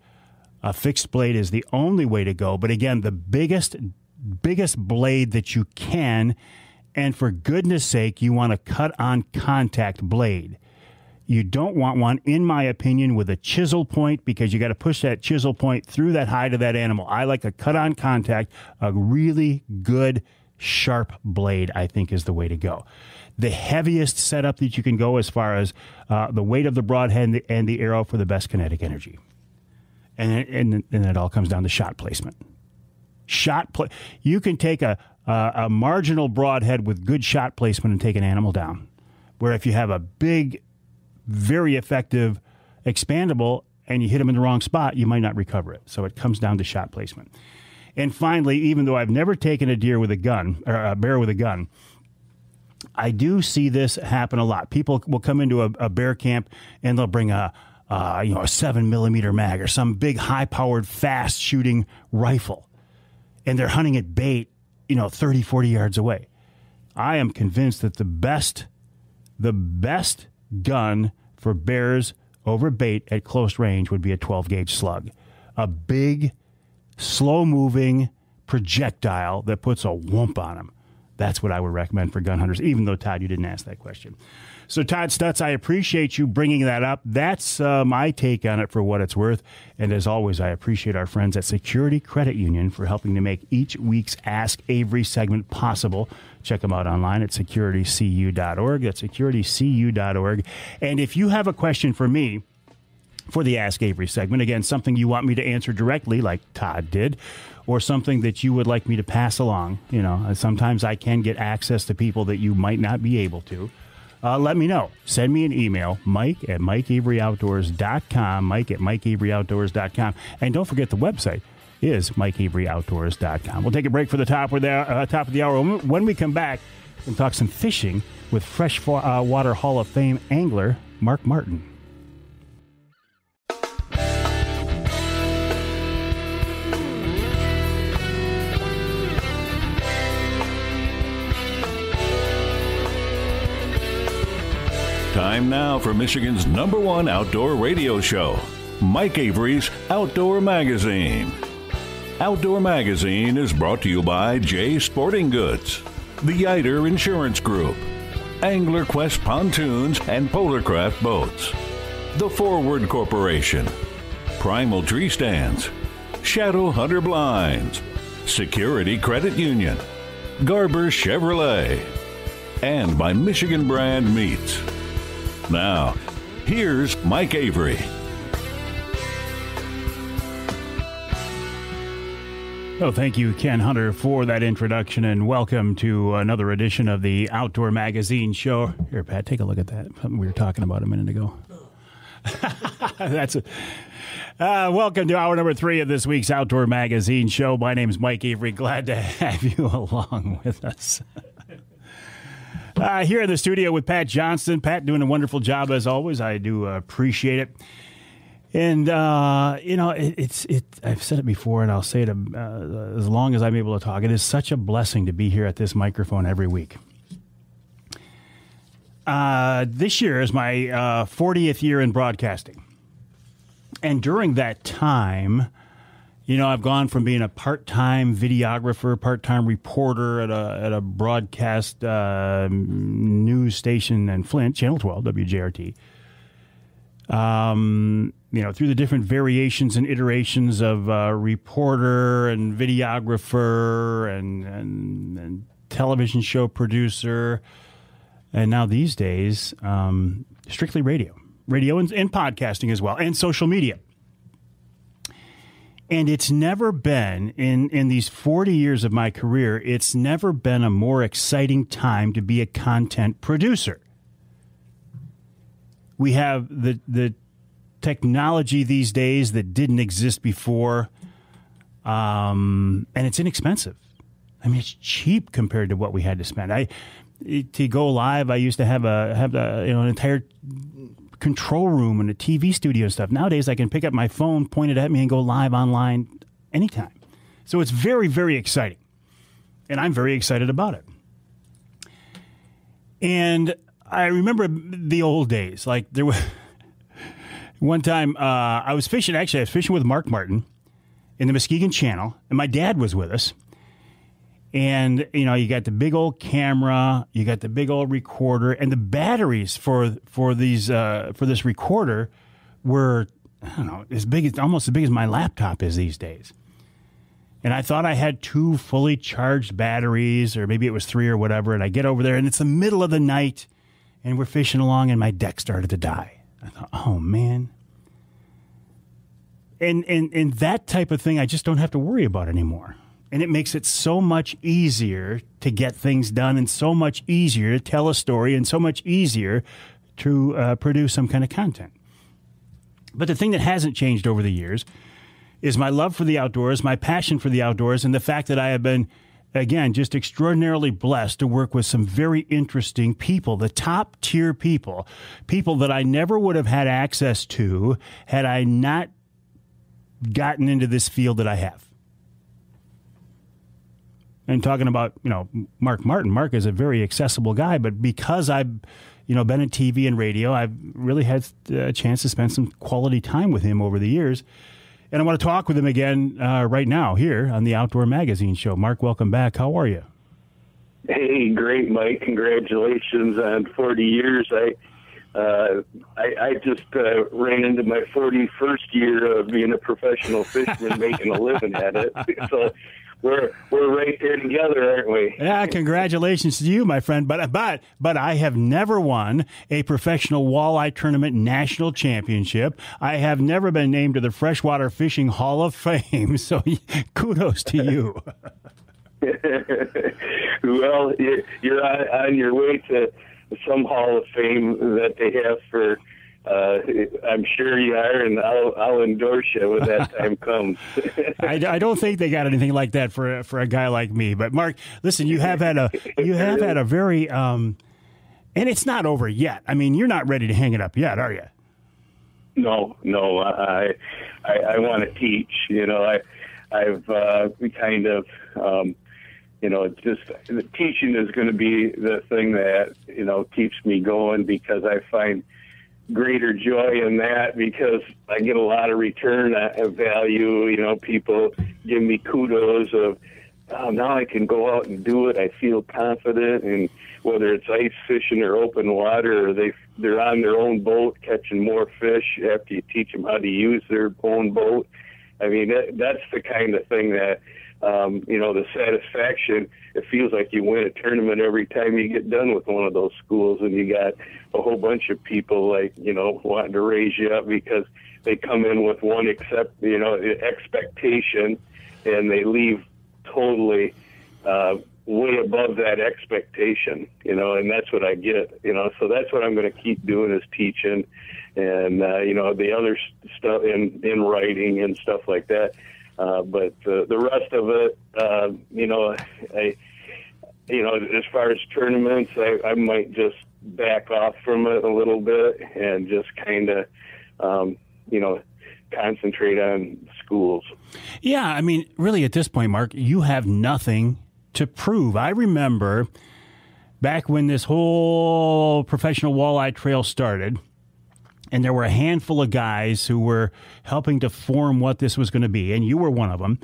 a fixed blade is the only way to go. But again, the biggest biggest blade that you can. And for goodness sake, you want a cut on contact blade. You don't want one, in my opinion, with a chisel point because you got to push that chisel point through that hide of that animal. I like a cut on contact, a really good, sharp blade, I think is the way to go. The heaviest setup that you can go as far as uh, the weight of the broadhead and the, and the arrow for the best kinetic energy. And, and, and it all comes down to shot placement shot play. You can take a, a, a marginal broadhead with good shot placement and take an animal down. Where if you have a big, very effective expandable and you hit them in the wrong spot, you might not recover it. So it comes down to shot placement. And finally, even though I've never taken a deer with a gun or a bear with a gun, I do see this happen a lot. People will come into a, a bear camp and they'll bring a, uh, you know, a seven millimeter mag or some big high powered fast shooting rifle and they're hunting at bait, you know, 30, 40 yards away. I am convinced that the best, the best gun for bears over bait at close range would be a 12 gauge slug. A big, slow moving projectile that puts a whoomp on them. That's what I would recommend for gun hunters, even though, Todd, you didn't ask that question. So, Todd Stutz, I appreciate you bringing that up. That's uh, my take on it for what it's worth. And as always, I appreciate our friends at Security Credit Union for helping to make each week's Ask Avery segment possible. Check them out online at securitycu.org. That's securitycu.org. And if you have a question for me, for the Ask Avery segment. Again, something you want me to answer directly, like Todd did, or something that you would like me to pass along. You know, sometimes I can get access to people that you might not be able to uh, let me know. Send me an email, mike at mikeaveryoutdoors.com, mike at mikeaveryoutdoors.com. And don't forget the website is mikeaveryoutdoors.com. We'll take a break for the top of the, uh, top of the hour. When we come back, we'll talk some fishing with Freshwater uh, water Hall of Fame angler Mark Martin. Time now for Michigan's number one outdoor radio show, Mike Avery's Outdoor Magazine. Outdoor Magazine is brought to you by Jay Sporting Goods, the Yider Insurance Group, Angler Quest Pontoons and Polar Kraft Boats, the Forward Corporation, Primal Tree Stands, Shadow Hunter Blinds, Security Credit Union, Garber Chevrolet, and by Michigan Brand Meats. Now, here's Mike Avery. Oh, thank you, Ken Hunter, for that introduction, and welcome to another edition of the Outdoor Magazine Show. Here, Pat, take a look at that. Something we were talking about a minute ago. *laughs* That's it. Uh, welcome to hour number three of this week's Outdoor Magazine Show. My name is Mike Avery. Glad to *laughs* have you along with us. Uh, here in the studio with Pat Johnston. Pat doing a wonderful job as always. I do appreciate it. And uh, you know, it, it's it. I've said it before, and I'll say it uh, as long as I'm able to talk. It is such a blessing to be here at this microphone every week. Uh, this year is my 40th uh, year in broadcasting, and during that time, you know, I've gone from being a part-time videographer, part-time reporter at a at a broadcast uh, news station in Flint, Channel 12, WJRT. Um, you know, through the different variations and iterations of uh, reporter and videographer and, and, and television show producer, and now these days, um, strictly radio, radio and, and podcasting as well, and social media. And it's never been in in these 40 years of my career, it's never been a more exciting time to be a content producer. We have the the technology these days that didn't exist before, um, and it's inexpensive. I mean, it's cheap compared to what we had to spend. I to go live, I used to have a have a, you know an entire control room and a TV studio stuff. Nowadays, I can pick up my phone, point it at me, and go live online anytime. So it's very, very exciting. And I'm very excited about it. And I remember the old days. Like there was *laughs* one time uh, I was fishing, actually, I was fishing with Mark Martin in the Muskegon Channel, and my dad was with us and you know you got the big old camera you got the big old recorder and the batteries for for these uh, for this recorder were i don't know as big as almost as big as my laptop is these days. And i thought i had two fully charged batteries or maybe it was three or whatever and i get over there and it's the middle of the night and we're fishing along and my deck started to die. I thought oh man. And and and that type of thing i just don't have to worry about anymore and it makes it so much easier to get things done and so much easier to tell a story and so much easier to uh, produce some kind of content. But the thing that hasn't changed over the years is my love for the outdoors, my passion for the outdoors, and the fact that I have been, again, just extraordinarily blessed to work with some very interesting people, the top tier people, people that I never would have had access to had I not gotten into this field that I have and talking about you know Mark Martin. Mark is a very accessible guy, but because I've you know been in TV and radio, I've really had a chance to spend some quality time with him over the years. And I want to talk with him again uh, right now here on the Outdoor Magazine Show. Mark, welcome back. How are you? Hey, great, Mike. Congratulations on 40 years. I uh, I, I just uh, ran into my 41st year of being a professional fisherman, making a living at it. *laughs* So we're we're right there together, aren't we? Yeah, congratulations to you, my friend. But but but I have never won a professional walleye tournament national championship. I have never been named to the Freshwater Fishing Hall of Fame. *laughs* So *laughs* kudos to you. *laughs* well, you're on your way to some Hall of Fame that they have for uh, I'm sure you are, and I'll, I'll endorse you when that *laughs* time comes. I, I, don't think they got anything like that for for a guy like me. But Mark, listen, you have had a *laughs* you have had a very um, and it's not over yet. I mean, you're not ready to hang it up yet, are you? No, no. I I, I want to teach. You know, I I've uh, kind of. Um, you know, just the teaching is going to be the thing that you know keeps me going because I find greater joy in that because I get a lot of return I value. You know, people give me kudos of oh, now I can go out and do it. I feel confident, and whether it's ice fishing or open water, or they they're on their own boat catching more fish after you teach them how to use their own boat. I mean, that, that's the kind of thing that um, you know, the satisfaction. It feels like you win a tournament every time you get done with one of those schools, and you got a whole bunch of people like you know wanting to raise you up because they come in with one accept you know expectation, and they leave totally. Uh, way above that expectation, you know, and that's what I get, you know. So that's what I'm going to keep doing is teaching, and uh, you know the other stuff in in writing and stuff like that. Uh, but uh, the rest of it, uh, you know, I, you know, as far as tournaments, I, I might just back off from it a little bit and just kind of, um, you know, concentrate on schools. Yeah, I mean, really, at this point, Mark, you have nothing to prove. I remember back when this whole professional walleye trail started and there were a handful of guys who were helping to form what this was going to be, and you were one of them.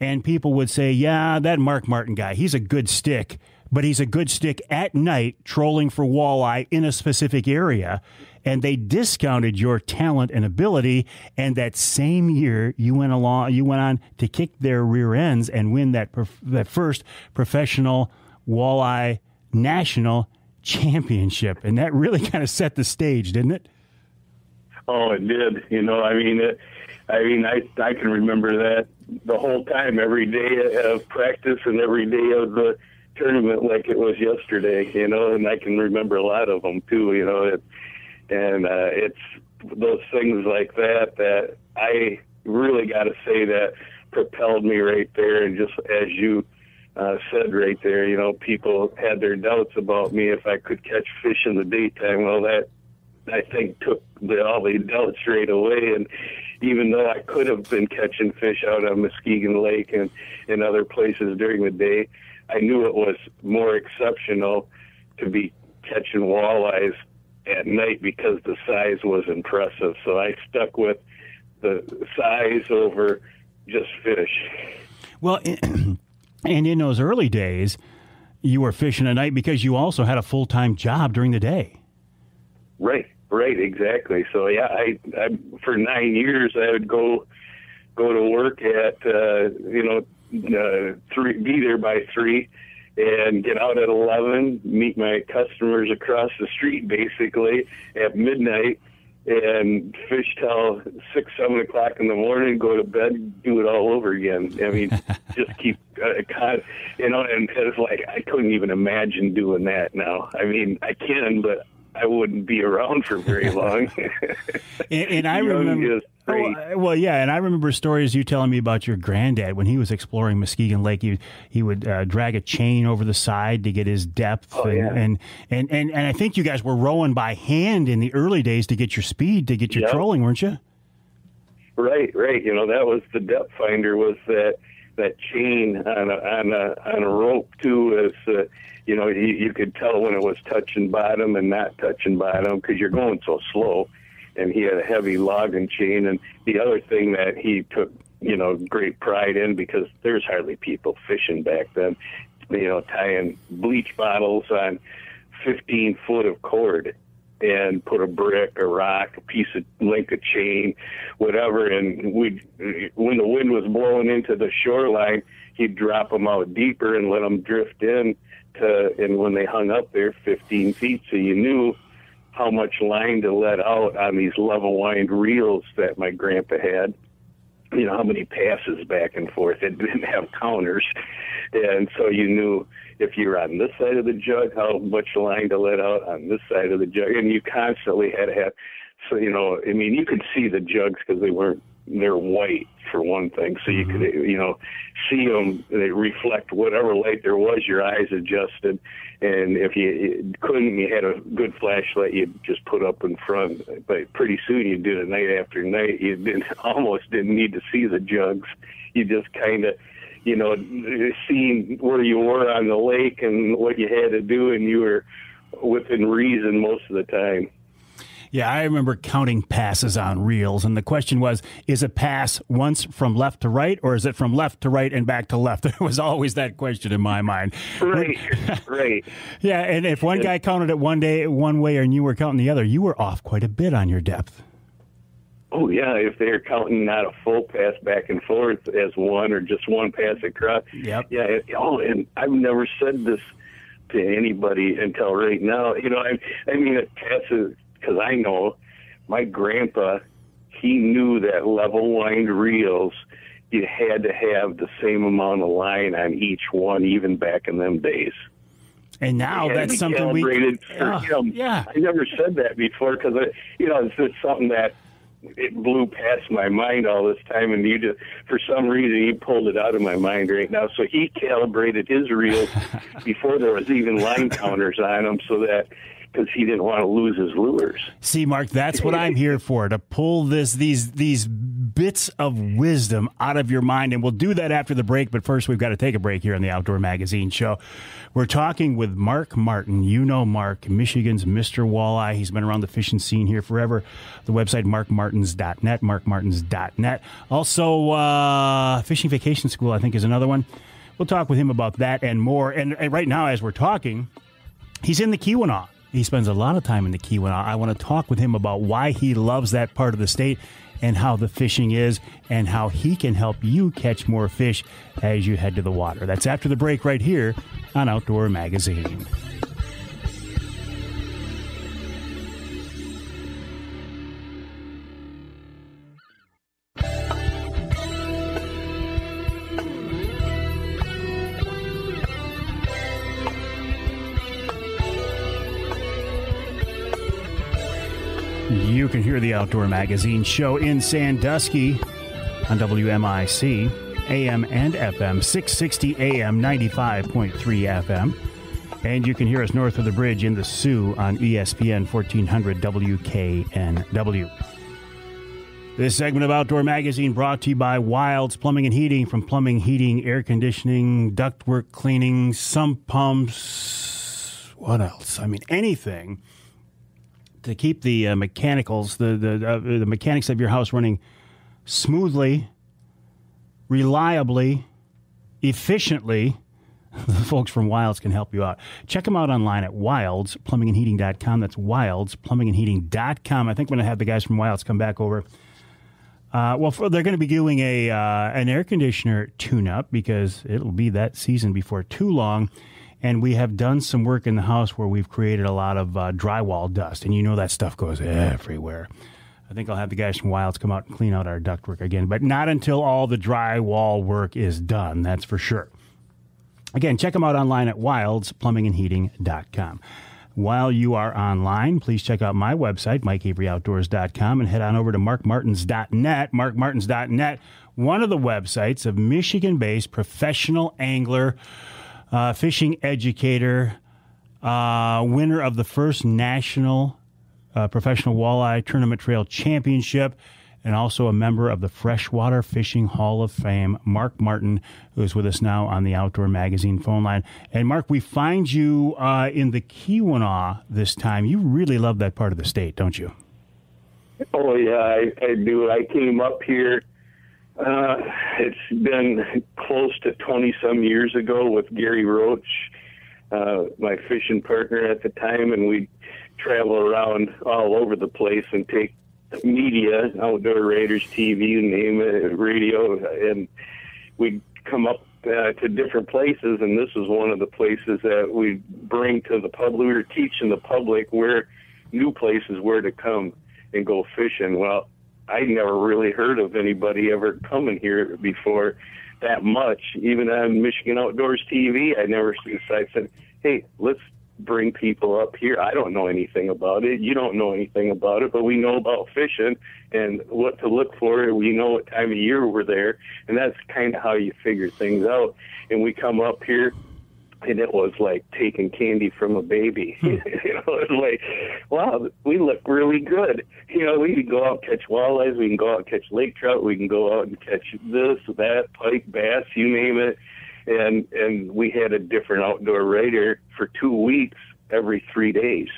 And people would say, "Yeah, that Mark Martin guy, he's a good stick, but he's a good stick at night trolling for walleye in a specific area." And they discounted your talent and ability. And that same year, you went along, you went on to kick their rear ends and win that prof- that first professional Walleye National Championship. And that really *laughs* kind of set the stage, didn't it? Oh, it did. You know, I mean, it, I mean, I I can remember that the whole time, every day of practice and every day of the tournament, like it was yesterday. You know, and I can remember a lot of them too. You know, it, and uh, it's those things like that that I really got to say that propelled me right there. And just as you uh, said right there, you know, people had their doubts about me if I could catch fish in the daytime. Well, that I think took the, all the doubts right away. And even though I could have been catching fish out on Muskegon Lake and in other places during the day, I knew it was more exceptional to be catching walleyes at night because the size was impressive. So I stuck with the size over just fish. Well, *clears throat* and in those early days, you were fishing at night because you also had a full time job during the day. Right, right, exactly. So yeah, I, I for nine years I would go go to work at uh, you know uh, three, be there by three, and get out at 11, meet my customers across the street basically at midnight, and fish till six, seven o'clock in the morning, go to bed, do it all over again. I mean, *laughs* just keep, uh, con- you know, and it's like, I couldn't even imagine doing that now. I mean, I can, but I wouldn't be around for very *laughs* long. and, and I remember. Oh, well, yeah, and I remember stories you telling me about your granddad when he was exploring Muskegon Lake. He he would uh, drag a chain over the side to get his depth, oh, and, yeah. and, and and and I think you guys were rowing by hand in the early days to get your speed to get your Yep. trolling, weren't you? Right, right. You know, that was the depth finder was that that chain on a on a on a rope too. As uh, you know, you, you could tell when it was touching bottom and not touching bottom because you're going so slow. And he had a heavy logging chain. And the other thing that he took, you know, great pride in because there's hardly people fishing back then. You know, tying bleach bottles on 15 foot of cord and put a brick, a rock, a piece of link of chain, whatever. And we'd, when the wind was blowing into the shoreline, he'd drop them out deeper and let them drift in. To, and when they hung up there 15 feet, so you knew how much line to let out on these level wind reels that my grandpa had. You know, how many passes back and forth. It didn't have counters. And so you knew if you were on this side of the jug, how much line to let out on this side of the jug. And you constantly had to have, so, you know, I mean, you could see the jugs because they weren't, they're white for one thing. So you could, mm-hmm. you know, see them, they reflect whatever light there was, your eyes adjusted. And if you couldn't, you had a good flashlight you'd just put up in front. But pretty soon you did it night after night. You didn't, *laughs* almost didn't need to see the jugs. You just kind of, you know, seeing where you were on the lake and what you had to do, and you were within reason most of the time. Yeah, I remember counting passes on reels, and the question was: Is a pass once from left to right, or is it from left to right and back to left? *laughs* There was always that question in my mind. Right, *laughs* right. Yeah, and if one guy counted it one day one way and you were counting the other, you were off quite a bit on your depth. Oh yeah, if they're counting not a full pass back and forth as one or just one pass across. Yep. Yeah. it- Oh, and I've never said this to anybody until right now. You know, I, I mean, it passes because I know my grandpa. He knew that level lined reels. You had to have the same amount of line on each one, even back in them days. And now that's something we. calibrated for him. yeah. I never said that before because you know it's just something that it blew past my mind all this time, and you just for some reason you pulled it out of my mind right now. So he calibrated his reels *laughs* before there was even line counters on them, so that because he didn't want to lose his lures. See, Mark, that's what I'm here for to pull this these these bits of wisdom out of your mind, and we'll do that after the break. But first, we've got to take a break here on the Outdoor Magazine Show. We're talking with Mark Martin. You know Mark, Michigan's Mr. Walleye. He's been around the fishing scene here forever. The website markmartins.net, markmartins.net. Also, uh, Fishing Vacation School, I think, is another one. We'll talk with him about that and more. And, and right now, as we're talking, he's in the Keweenaw He spends a lot of time in the Keweenaw. I want to talk with him about why he loves that part of the state and how the fishing is and how he can help you catch more fish as you head to the water. That's after the break right here on Outdoor Magazine. You can hear the Outdoor Magazine show in Sandusky on WMIC, AM and FM, 660 AM, 95.3 FM. And you can hear us north of the bridge in the Soo on ESPN 1400 WKNW. This segment of Outdoor Magazine brought to you by Wilds Plumbing and Heating from plumbing, heating, air conditioning, ductwork cleaning, sump pumps. What else? I mean, anything to keep the uh, mechanicals, the the uh, the mechanics of your house running smoothly, reliably, efficiently. *laughs* The folks from Wilds can help you out. Check them out online at wildsplumbingandheating.com. That's wildsplumbingandheating.com. I think we're going to have the guys from Wilds come back over. Uh, well, for, they're going to be doing a uh, an air conditioner tune-up because it'll be that season before too long and we have done some work in the house where we've created a lot of uh, drywall dust, and you know that stuff goes everywhere. I think I'll have the guys from Wilds come out and clean out our ductwork again, but not until all the drywall work is done, that's for sure. Again, check them out online at wildsplumbingandheating.com. While you are online, please check out my website, mikeaveryoutdoors.com, and head on over to markmartins.net. Markmartins.net, one of the websites of Michigan based professional angler uh, fishing educator, uh, winner of the first national uh, professional walleye tournament trail championship, and also a member of the Freshwater Fishing Hall of Fame, Mark Martin, who is with us now on the Outdoor Magazine phone line. And Mark, we find you uh, in the Keweenaw this time. You really love that part of the state, don't you? Oh yeah, I, I do. I came up here uh, it's been close to 20 some years ago with Gary Roach, uh, my fishing partner at the time, and we travel around all over the place and take media, Outdoor Raiders TV, name it, radio, and we'd come up uh, to different places, and this is one of the places that we bring to the public. We were teaching the public where new places where to come and go fishing. Well, I never really heard of anybody ever coming here before that much. Even on Michigan Outdoors TV, I never so I said, "Hey, let's bring people up here. I don't know anything about it. You don't know anything about it, but we know about fishing and what to look for. We know what time of year we're there, and that's kind of how you figure things out. And we come up here and it was like taking candy from a baby. *laughs* You know, it was like, wow, we look really good. You know, we can go out and catch walleyes, we can go out and catch lake trout, we can go out and catch this, that, pike, bass, you name it. And and we had a different outdoor raider for two weeks every three days.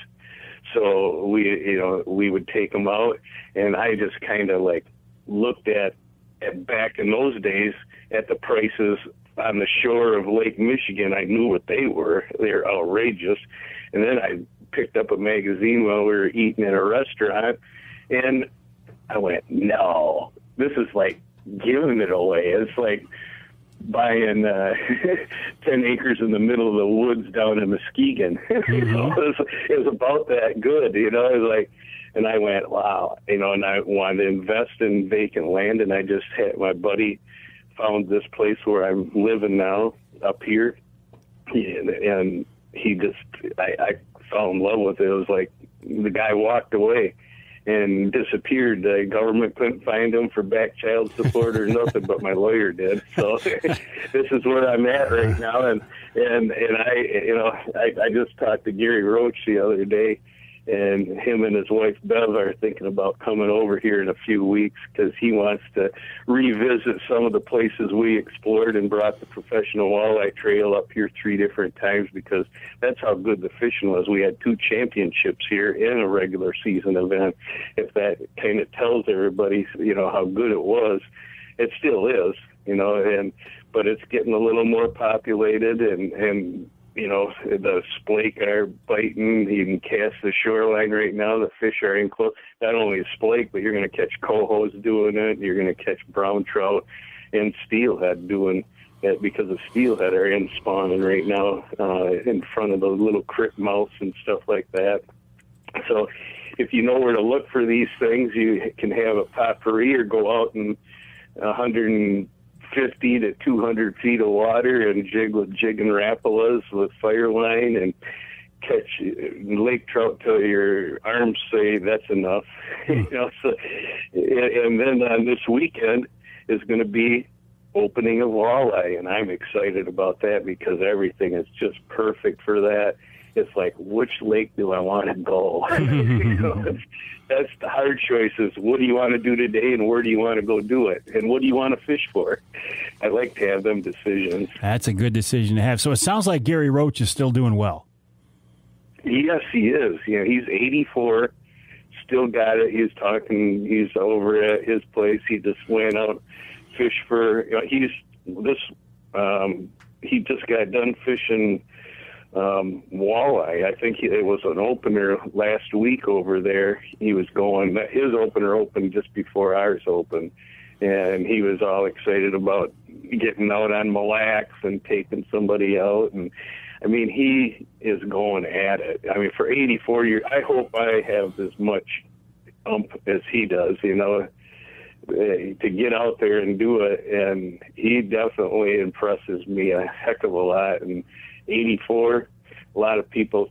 So we, you know, we would take them out, and I just kind of like looked at, at back in those days at the prices on the shore of Lake Michigan. I knew what they were. They're outrageous. And then I picked up a magazine while we were eating at a restaurant, and I went, "No, this is like giving it away. It's like." buying uh, *laughs* 10 acres in the middle of the woods down in Muskegon. *laughs* Mm-hmm. it, was, it was about that good, you know. It was like, and I went, wow, you know, and I wanted to invest in vacant land, and I just had my buddy found this place where I'm living now up here, and, and he just I, I fell in love with it. It was like the guy walked away and disappeared. The government couldn't find him for back child support or nothing, but my lawyer did. So *laughs* this is where I'm at right now, and and and I you know I, I just talked to Gary Roach the other day and him and his wife Bev are thinking about coming over here in a few weeks because he wants to revisit some of the places we explored and brought the professional walleye trail up here three different times because that's how good the fishing was. We had two championships here in a regular season event. If that kind of tells everybody, you know, how good it was, it still is, you know, and but it's getting a little more populated and and you know, the splake are biting. You can cast the shoreline right now. The fish are in close. Not only a splake, but you're going to catch cohos doing it. You're going to catch brown trout and steelhead doing it because of steelhead are in spawning right now uh, in front of the little crick mouths and stuff like that. So if you know where to look for these things, you can have a potpourri or go out and 100 50 to 200 feet of water and jig with jig and rapalas with fire line and catch lake trout till your arms say that's enough. *laughs* you know, so and then on this weekend is going to be opening of walleye, and I'm excited about that because everything is just perfect for that. It's like which lake do I want to go? you *laughs* know, *laughs* that's the hard choices. What do you want to do today, and where do you want to go do it, and what do you want to fish for? I like to have them decisions. That's a good decision to have. So it sounds like Gary Roach is still doing well. Yes, he is. You know, he's 84, still got it. He's talking. He's over at his place. He just went out fish for. You know, he's this. Um, he just got done fishing um, walleye. I think he, it was an opener last week over there. He was going, his opener opened just before ours opened. And he was all excited about getting out on Mille Lacs and taking somebody out. And I mean, he is going at it. I mean, for 84 years, I hope I have as much ump as he does, you know, eh, to get out there and do it. And he definitely impresses me a heck of a lot. And 84, a lot of people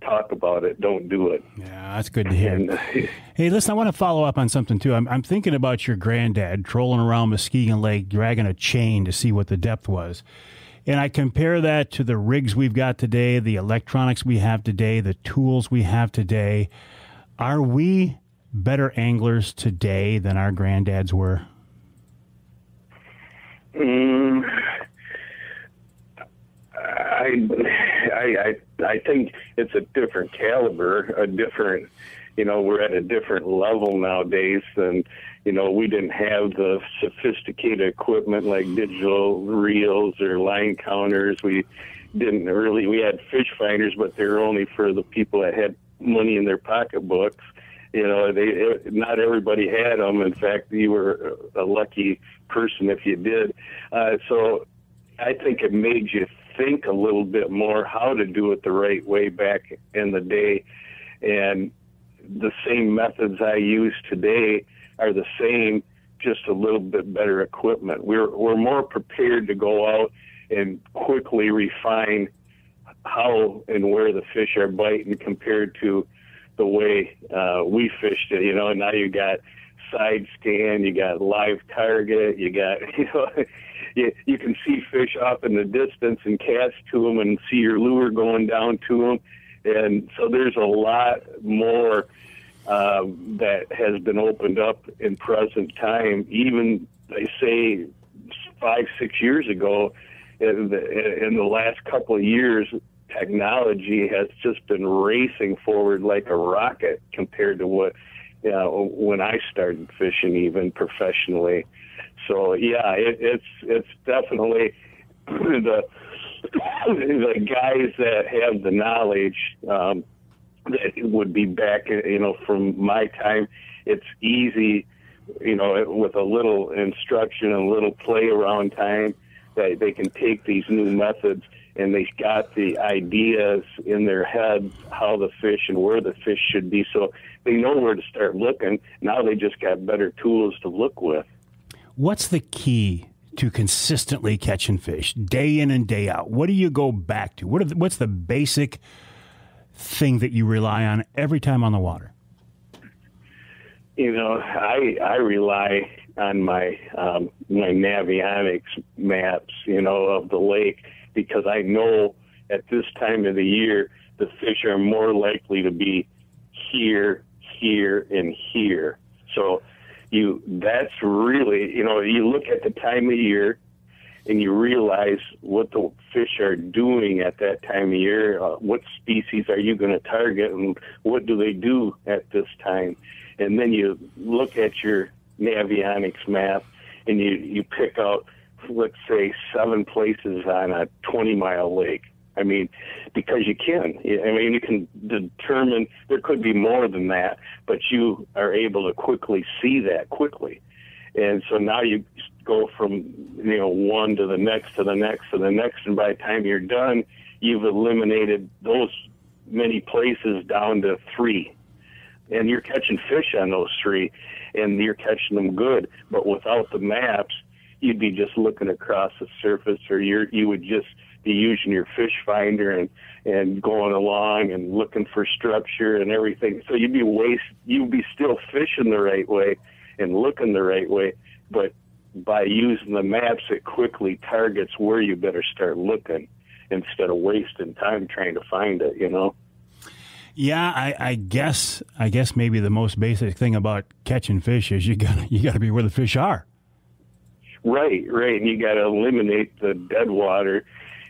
talk about it, don't do it. Yeah, that's good to hear. And, uh, *laughs* hey, listen, I want to follow up on something too. I'm, I'm thinking about your granddad trolling around Muskegon Lake, dragging a chain to see what the depth was. And I compare that to the rigs we've got today, the electronics we have today, the tools we have today. Are we better anglers today than our granddads were? Mm, I, I, I think it's a different caliber, a different, you know, we're at a different level nowadays than, you know, we didn't have the sophisticated equipment like digital reels or line counters. We didn't really, we had fish finders, but they were only for the people that had money in their pocketbooks. You know, they not everybody had them. In fact, you were a lucky person if you did. Uh, so I think it made you think a little bit more how to do it the right way back in the day. And the same methods I use today are the same, just a little bit better equipment. We're, we're more prepared to go out and quickly refine how and where the fish are biting compared to the way uh, we fished it. You know, now you got side scan, you got live target, you got, *laughs* you know, you, you can see fish off in the distance and cast to them and see your lure going down to them. And so there's a lot more um, that has been opened up in present time. Even they say five, six years ago, in the, in the last couple of years, technology has just been racing forward like a rocket compared to what you know, when I started fishing, even professionally. So yeah, it, it's it's definitely *clears throat* the *coughs* the guys that have the knowledge um, that would be back. You know, from my time, it's easy. You know, with a little instruction and a little play around time, that they can take these new methods and they've got the ideas in their head how the fish and where the fish should be. So they know where to start looking. Now they just got better tools to look with. What's the key to consistently catching fish day in and day out? What do you go back to? What the, what's the basic thing that you rely on every time on the water? You know, I I rely on my um, my Navionics maps, you know, of the lake because I know at this time of the year the fish are more likely to be here, here, and here. So you that's really you know you look at the time of year and you realize what the fish are doing at that time of year uh, what species are you going to target and what do they do at this time? And then you look at your navionics map and you you pick out let's say seven places on a 20 mile lake I mean, because you can. I mean, you can determine there could be more than that, but you are able to quickly see that quickly. And so now you go from, you know, one to the next to the next to the next. And by the time you're done, you've eliminated those many places down to three. And you're catching fish on those three and you're catching them good. But without the maps, you'd be just looking across the surface or you're, you would just be using your fish finder and and going along and looking for structure and everything. So you'd be waste you'd be still fishing the right way and looking the right way, but by using the maps, it quickly targets where you better start looking instead of wasting time trying to find it. You know. Yeah, I, I guess I guess maybe the most basic thing about catching fish is you got *laughs* you got to be where the fish are. Right, right, and you got to eliminate the dead water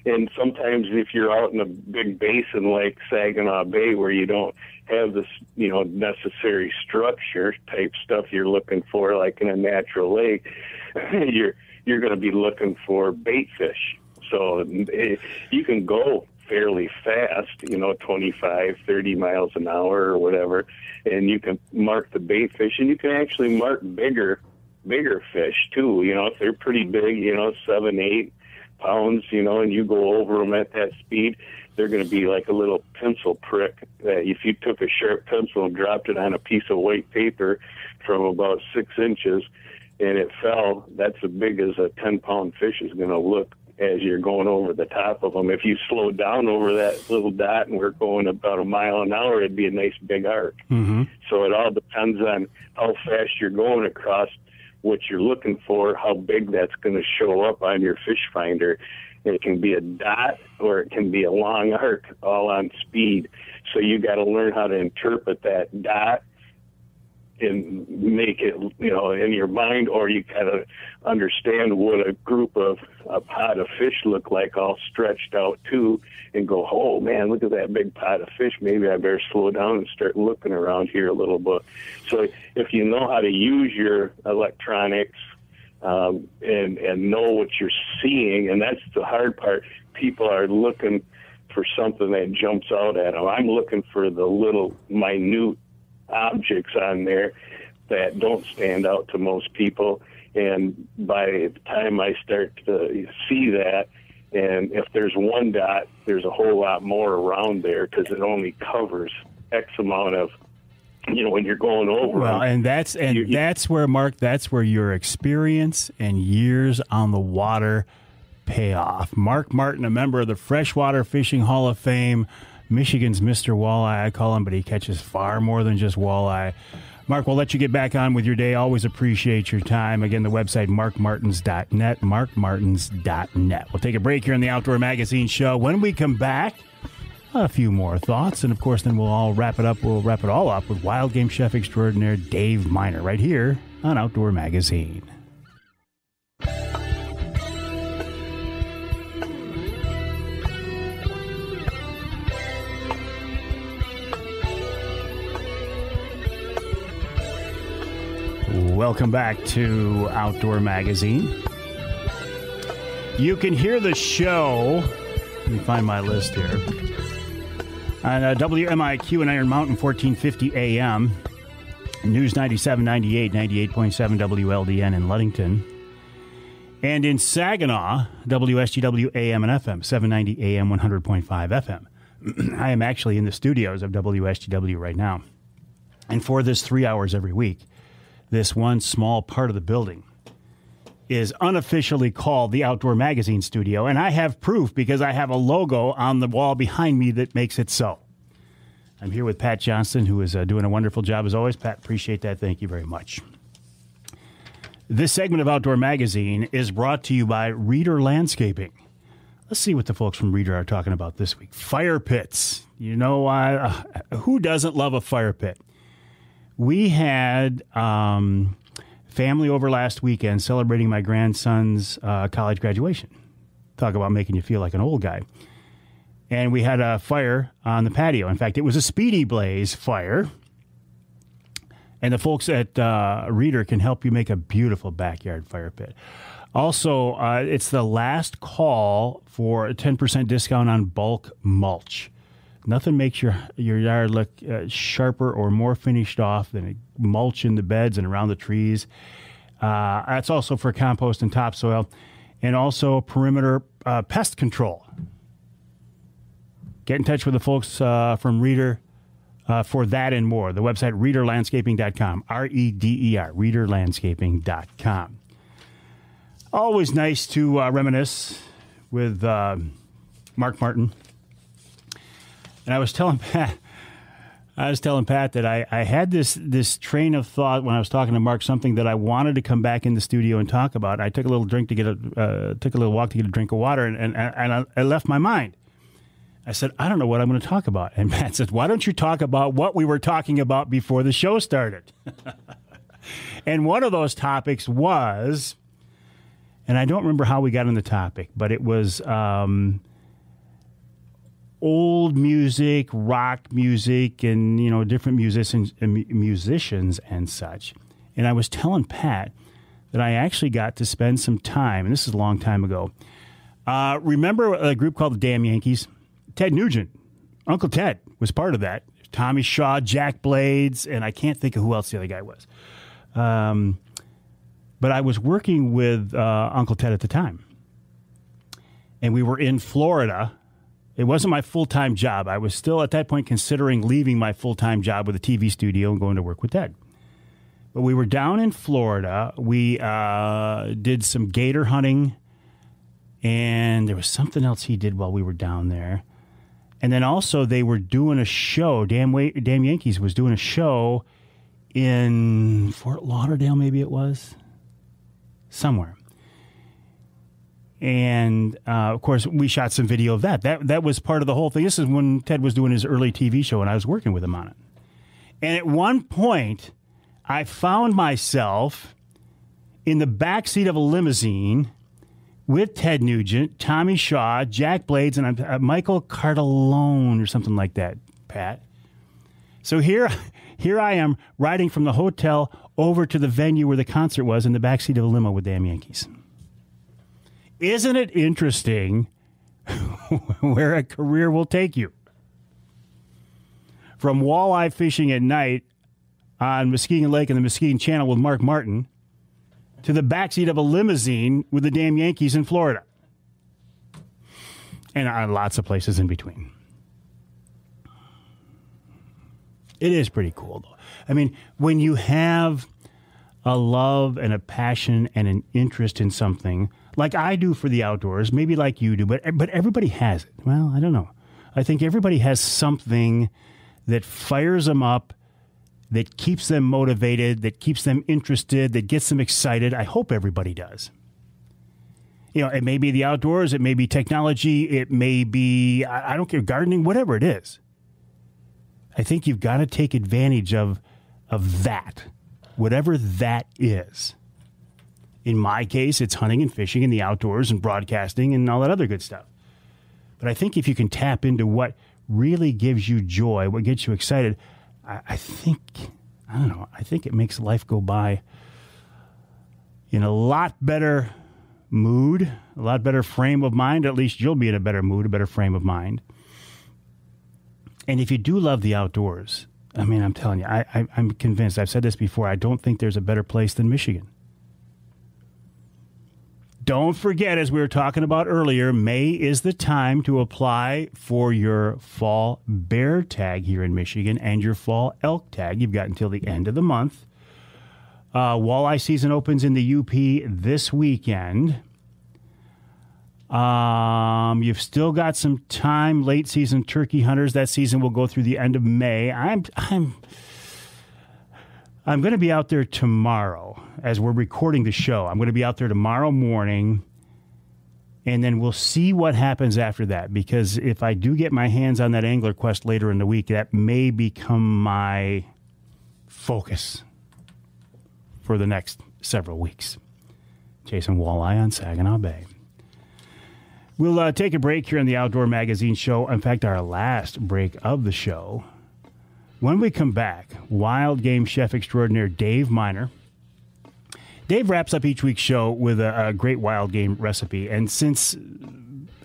and sometimes if you're out in a big basin like Saginaw Bay where you don't have this, you know, necessary structure type stuff you're looking for, like in a natural lake, *clears throat* you're you're going to be looking for bait fish. So it, you can go fairly fast, you know, 25, 30 miles an hour or whatever, and you can mark the bait fish, and you can actually mark bigger, bigger fish too. You know, if they're pretty big, you know, seven, eight, pounds, you know, and you go over them at that speed, they're going to be like a little pencil prick. That if you took a sharp pencil and dropped it on a piece of white paper from about six inches, and it fell, that's as big as a 10 pound fish is going to look as you're going over the top of them. If you slow down over that little dot and we're going about a mile an hour, it'd be a nice big arc. Mm-hmm. So it all depends on how fast you're going across what you're looking for, how big that's going to show up on your fish finder. It can be a dot or it can be a long arc, all on speed. So you got to learn how to interpret that dot and make it, you know, in your mind, or you kind of understand what a group of a pot of fish look like, all stretched out too, and go, oh man, look at that big pot of fish. Maybe I better slow down and start looking around here a little bit. So if you know how to use your electronics um, and and know what you're seeing, and that's the hard part. People are looking for something that jumps out at them. I'm looking for the little minute objects on there that don't stand out to most people. And by the time I start to see that, and if there's one dot, there's a whole lot more around there because it only covers X amount of, you know, when you're going over. Well, and that's and you- that's where Mark. That's where your experience and years on the water pay off. Mark Martin, a member of the Freshwater Fishing Hall of Fame, Michigan's Mr. Walleye, I call him, but he catches far more than just walleye. Mark, we'll let you get back on with your day. Always appreciate your time. Again, the website, markmartins.net, markmartins.net. We'll take a break here on the Outdoor Magazine show. When we come back, a few more thoughts, and of course, then we'll all wrap it up. We'll wrap it all up with wild game chef extraordinaire Dave Minar right here on Outdoor Magazine. Welcome back to Outdoor Magazine. You can hear the show. Let me find my list here. On uh, WMIQ in Iron Mountain, 1450 AM. News 97, 98, 98.7 WLDN in Ludington. And in Saginaw, WSGW AM and FM, 790 AM, 100.5 FM. *clears throat* I am actually in the studios of WSGW right now. And for this three hours every week, this one small part of the building is unofficially called the Outdoor Magazine Studio. And I have proof because I have a logo on the wall behind me that makes it so. I'm here with Pat Johnston, who is uh, doing a wonderful job as always. Pat, appreciate that. Thank you very much. This segment of Outdoor Magazine is brought to you by Reder Landscaping. Let's see what the folks from Reder are talking about this week. Fire pits. You know, uh, who doesn't love a fire pit? We had um, family over last weekend celebrating my grandson's uh, college graduation. Talk about making you feel like an old guy. And we had a fire on the patio. In fact, it was a speedy blaze fire. And the folks at uh, Reder can help you make a beautiful backyard fire pit. Also, uh, it's the last call for a 10% discount on bulk mulch. Nothing makes your your yard look uh, sharper or more finished off than mulch in the beds and around the trees. Uh, that's also for compost and topsoil, and also perimeter uh, pest control. Get in touch with the folks uh, from Reder uh, for that and more. The website rederlandscaping.com, R E D E R, rederlandscaping.com. Always nice to uh, reminisce with Mark Martin and I was telling *laughs* Pat, I was telling Pat that I, I had this this train of thought when I was talking to Mark, something that I wanted to come back in the studio and talk about. I took a little drink to get a uh, took a little walk to get a drink of water, and and, and I, I left my mind. I said, I don't know what I'm going to talk about. And *laughs* Pat said, Why don't you talk about what we were talking about before the show started? *laughs* and one of those topics was, and I don't remember how we got on the topic, but it was um, old music, rock music, and you know different musicians, musicians and such. And I was telling Pat that I actually got to spend some time, and this is a long time ago. Uh, remember a group called the Damn Yankees? Ted Nugent, Uncle Ted was part of that. Tommy Shaw, Jack Blades, and I can't think of who else the other guy was. Um, but I was working with uh, Uncle Ted at the time. And we were in Florida it wasn't my full time job. I was still at that point considering leaving my full time job with a TV studio and going to work with Ted. But we were down in Florida. We uh, did some gator hunting, and there was something else he did while we were down there. And then also they were doing a show. Damn, Damn Yankees was doing a show in Fort Lauderdale, maybe it was somewhere and uh, of course we shot some video of that. That that was part of the whole thing. This is when Ted was doing his early TV show, and I was working with him on it. And at one point, I found myself in the back seat of a limousine with Ted Nugent, Tommy Shaw, Jack Blades, and uh, Michael Cartellone or something like that. Pat. So here, *laughs* here I am riding from the hotel over to the venue where the concert was in the back seat of a limo with Damn Yankees. Isn't it interesting *laughs* where a career will take you? From walleye fishing at night on Muskegon Lake and the Muskegon Channel with Mark Martin to the backseat of a limousine with the damn Yankees in Florida. And on lots of places in between. It is pretty cool, though. I mean, when you have a love and a passion and an interest in something like I do for the outdoors, maybe like you do, but but everybody has it. Well, I don't know. I think everybody has something that fires them up, that keeps them motivated, that keeps them interested, that gets them excited. I hope everybody does. You know, it may be the outdoors, it may be technology, it may be I, I don't care gardening, whatever it is. I think you've got to take advantage of of that, whatever that is. In my case, it's hunting and fishing and the outdoors and broadcasting and all that other good stuff. But I think if you can tap into what really gives you joy, what gets you excited, I, I think, I don't know, I think it makes life go by in a lot better mood, a lot better frame of mind. At least you'll be in a better mood, a better frame of mind. And if you do love the outdoors, I mean, I'm telling you, I, I, am convinced. I've said this before. I don't think there's a better place than Michigan. Don't forget, as we were talking about earlier, May is the time to apply for your fall bear tag here in Michigan and your fall elk tag. You've got until the end of the month. Uh, walleye season opens in the UP this weekend. Um, you've still got some time. Late season turkey hunters. That season will go through the end of May. I'm I'm I'm going to be out there tomorrow as we're recording the show. I'm going to be out there tomorrow morning, and then we'll see what happens after that. Because if I do get my hands on that Angler Quest later in the week, that may become my focus for the next several weeks. Chasing walleye on Saginaw Bay. We'll uh, take a break here on the Outdoor Magazine show. In fact, our last break of the show. When we come back, wild game chef extraordinaire Dave Minar. Dave wraps up each week's show with a, a great wild game recipe. And since uh,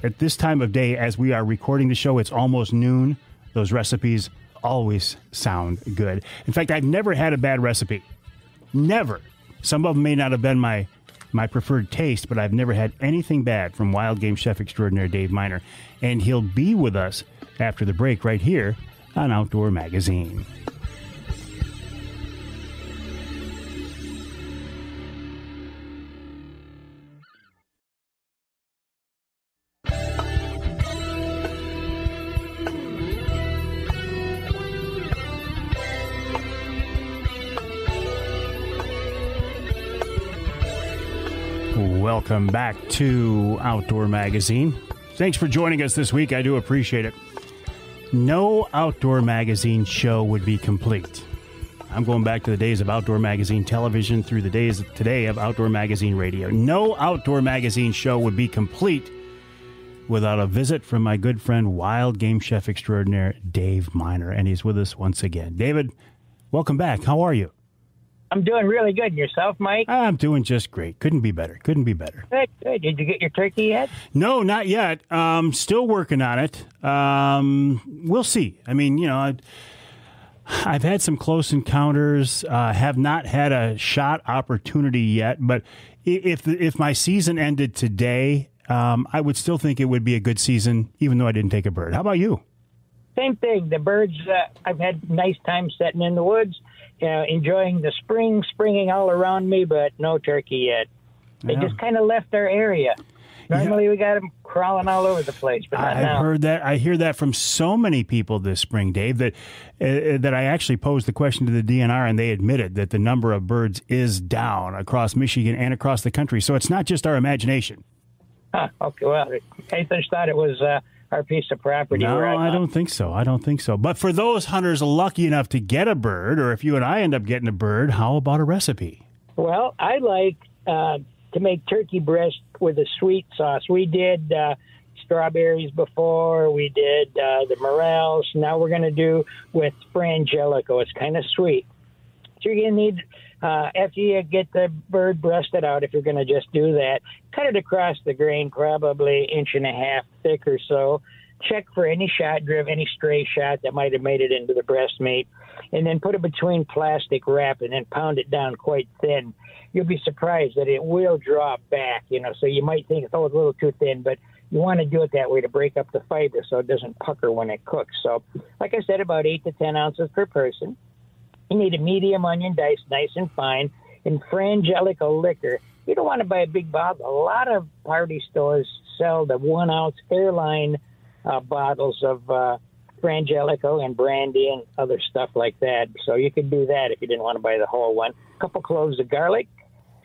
at this time of day, as we are recording the show, it's almost noon, those recipes always sound good. In fact, I've never had a bad recipe. Never. Some of them may not have been my my preferred taste, but I've never had anything bad from Wild Game Chef Extraordinaire Dave Minar. And he'll be with us after the break right here on Outdoor Magazine. Welcome back to Outdoor Magazine. Thanks for joining us this week. I do appreciate it. No Outdoor Magazine show would be complete. I'm going back to the days of Outdoor Magazine television through the days of today of Outdoor Magazine radio. No Outdoor Magazine show would be complete without a visit from my good friend, wild game chef extraordinaire Dave Minar. And he's with us once again. David, welcome back. How are you? I'm doing really good. And yourself, Mike? I'm doing just great. Couldn't be better. Couldn't be better. Good, good. Did you get your turkey yet? No, not yet. Um, still working on it. Um, we'll see. I mean, you know, I, I've had some close encounters. Uh, have not had a shot opportunity yet. But if if my season ended today, um, I would still think it would be a good season, even though I didn't take a bird. How about you? Same thing. The birds. Uh, I've had nice time setting in the woods uh, enjoying the spring springing all around me, but no turkey yet. They yeah. just kind of left our area. Normally, we got them crawling all over the place, but I've now. heard that. I hear that from so many people this spring, Dave. That uh, that I actually posed the question to the DNR, and they admitted that the number of birds is down across Michigan and across the country. So it's not just our imagination. Huh, *laughs* okay, well, I just thought it was uh, our piece of property. No, I don't think so. I don't think so. But for those hunters lucky enough to get a bird, or if you and I end up getting a bird, how about a recipe? Well, I like uh, to make turkey breast with a sweet sauce. We did uh, strawberries before. We did uh, the morels. Now we're going to do with frangelico. It's kind of sweet. So you're going to need uh, after you get the bird breasted out, if you're going to just do that, cut it across the grain, probably inch and a half thick or so. Check for any shot any stray shot that might have made it into the breast meat, and then put it between plastic wrap and then pound it down quite thin. You'll be surprised that it will draw back, you know. So you might think, oh, it's a little too thin, but you want to do it that way to break up the fiber so it doesn't pucker when it cooks. So, like I said, about eight to ten ounces per person. You need a medium onion diced nice and fine. And Frangelico liquor, you don't want to buy a big bottle. A lot of party stores sell the one ounce airline uh, bottles of uh, Frangelico and brandy and other stuff like that. So you could do that if you didn't want to buy the whole one. A couple cloves of garlic,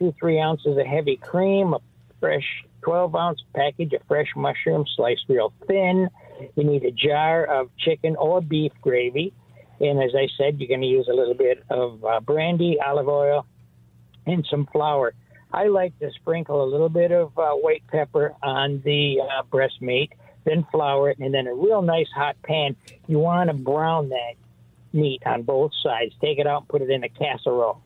two, three ounces of heavy cream, a fresh 12 ounce package of fresh mushrooms sliced real thin. You need a jar of chicken or beef gravy and as I said, you're going to use a little bit of uh, brandy, olive oil, and some flour. I like to sprinkle a little bit of uh, white pepper on the uh, breast meat, then flour it, and then a real nice hot pan. You want to brown that meat on both sides. Take it out and put it in a casserole.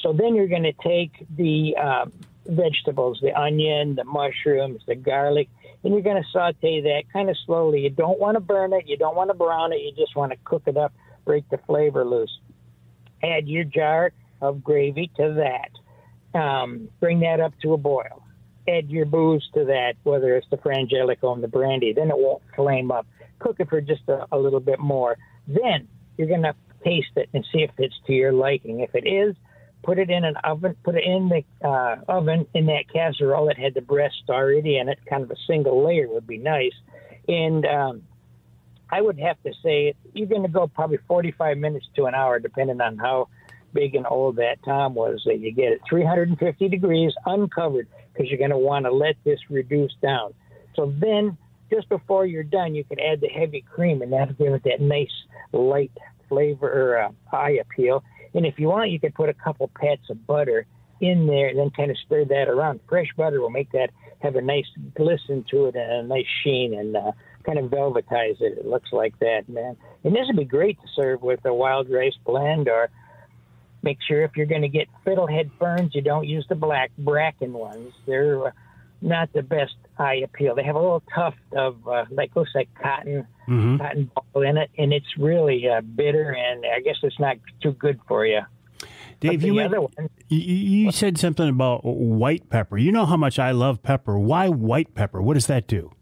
So then you're going to take the uh, vegetables, the onion, the mushrooms, the garlic, and you're going to saute that kind of slowly. You don't want to burn it. You don't want to brown it. You just want to cook it up break the flavor loose. Add your jar of gravy to that. Um, bring that up to a boil. Add your booze to that, whether it's the frangelico and the brandy. Then it won't flame up. Cook it for just a, a little bit more. Then you're going to taste it and see if it's to your liking. If it is, put it in an oven. Put it in the uh, oven in that casserole that had the breast already in it. Kind of a single layer would be nice. And um, I would have to say you're going to go probably 45 minutes to an hour, depending on how big and old that tom was that you get it 350 degrees uncovered because you're going to want to let this reduce down. So then, just before you're done, you can add the heavy cream, and that'll give it that nice light flavor or uh, eye appeal. And if you want, you could put a couple pats of butter in there and then kind of stir that around. Fresh butter will make that have a nice glisten to it and a nice sheen. And uh, kind of velvetize it. It looks like that, man. And this would be great to serve with a wild rice blend or make sure if you're going to get fiddlehead ferns, you don't use the black bracken ones. They're uh, not the best eye appeal. They have a little tuft of uh, like looks like cotton Mhm. cotton ball in it, and it's really uh, bitter, and I guess it's not too good for you. Dave, you, went- one- you you said something about white pepper. You know how much I love pepper. Why white pepper? What does that do?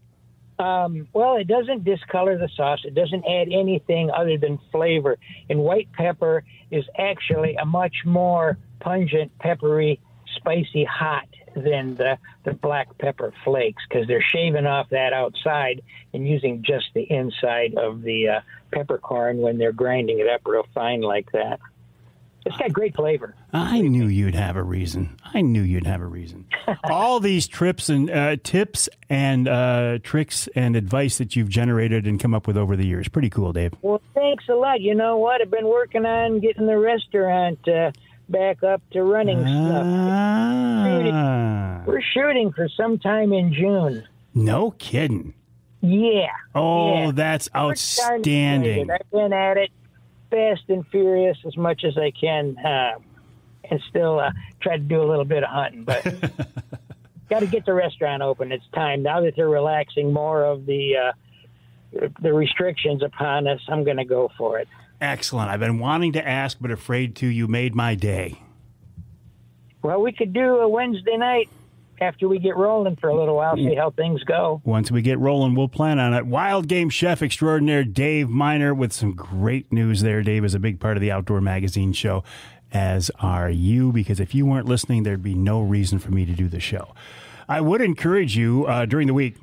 Um, well, it doesn't discolor the sauce. It doesn't add anything other than flavor. And white pepper is actually a much more pungent, peppery, spicy, hot than the, the black pepper flakes because they're shaving off that outside and using just the inside of the uh, peppercorn when they're grinding it up real fine like that. It's got great flavor. I knew you'd have a reason. I knew you'd have a reason. *laughs* All these trips and uh, tips and uh, tricks and advice that you've generated and come up with over the years. Pretty cool, Dave. Well, thanks a lot. You know what? I've been working on getting the restaurant uh, back up to running stuff. Ah, We're shooting for sometime in June. no kidding. Yeah. Oh, yeah. that's outstanding. I've been at it fast and furious as much as I can, uh, and still uh, try to do a little bit of hunting. But *laughs* got to get the restaurant open. It's time now that they're relaxing more of the uh, the restrictions upon us. I'm going to go for it. Excellent. I've been wanting to ask, but afraid to. You made my day. Well, we could do a Wednesday night after we get rolling for a little while, see how things go. Once we get rolling, we'll plan on it. Wild game chef extraordinaire Dave Minar with some great news there. Dave is a big part of the Outdoor Magazine show, as are you, because if you weren't listening, there'd be no reason for me to do the show. I would encourage you uh, during the week,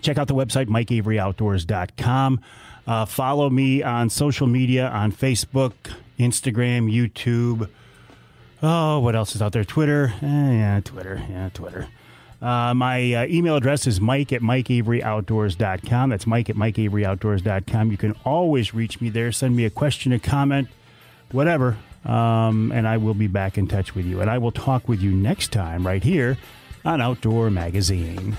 check out the website, MikeAveryOutdoors.com. Uh, follow me on social media on Facebook, Instagram, YouTube. Oh, what else is out there? Twitter. Eh, yeah, Twitter. Yeah, Twitter. Uh, my uh, email address is mike at mikeaveryoutdoors.com. That's mike at mikeaveryoutdoors.com. You can always reach me there. Send me a question, a comment, whatever. Um, and I will be back in touch with you. And I will talk with you next time right here on Outdoor Magazine.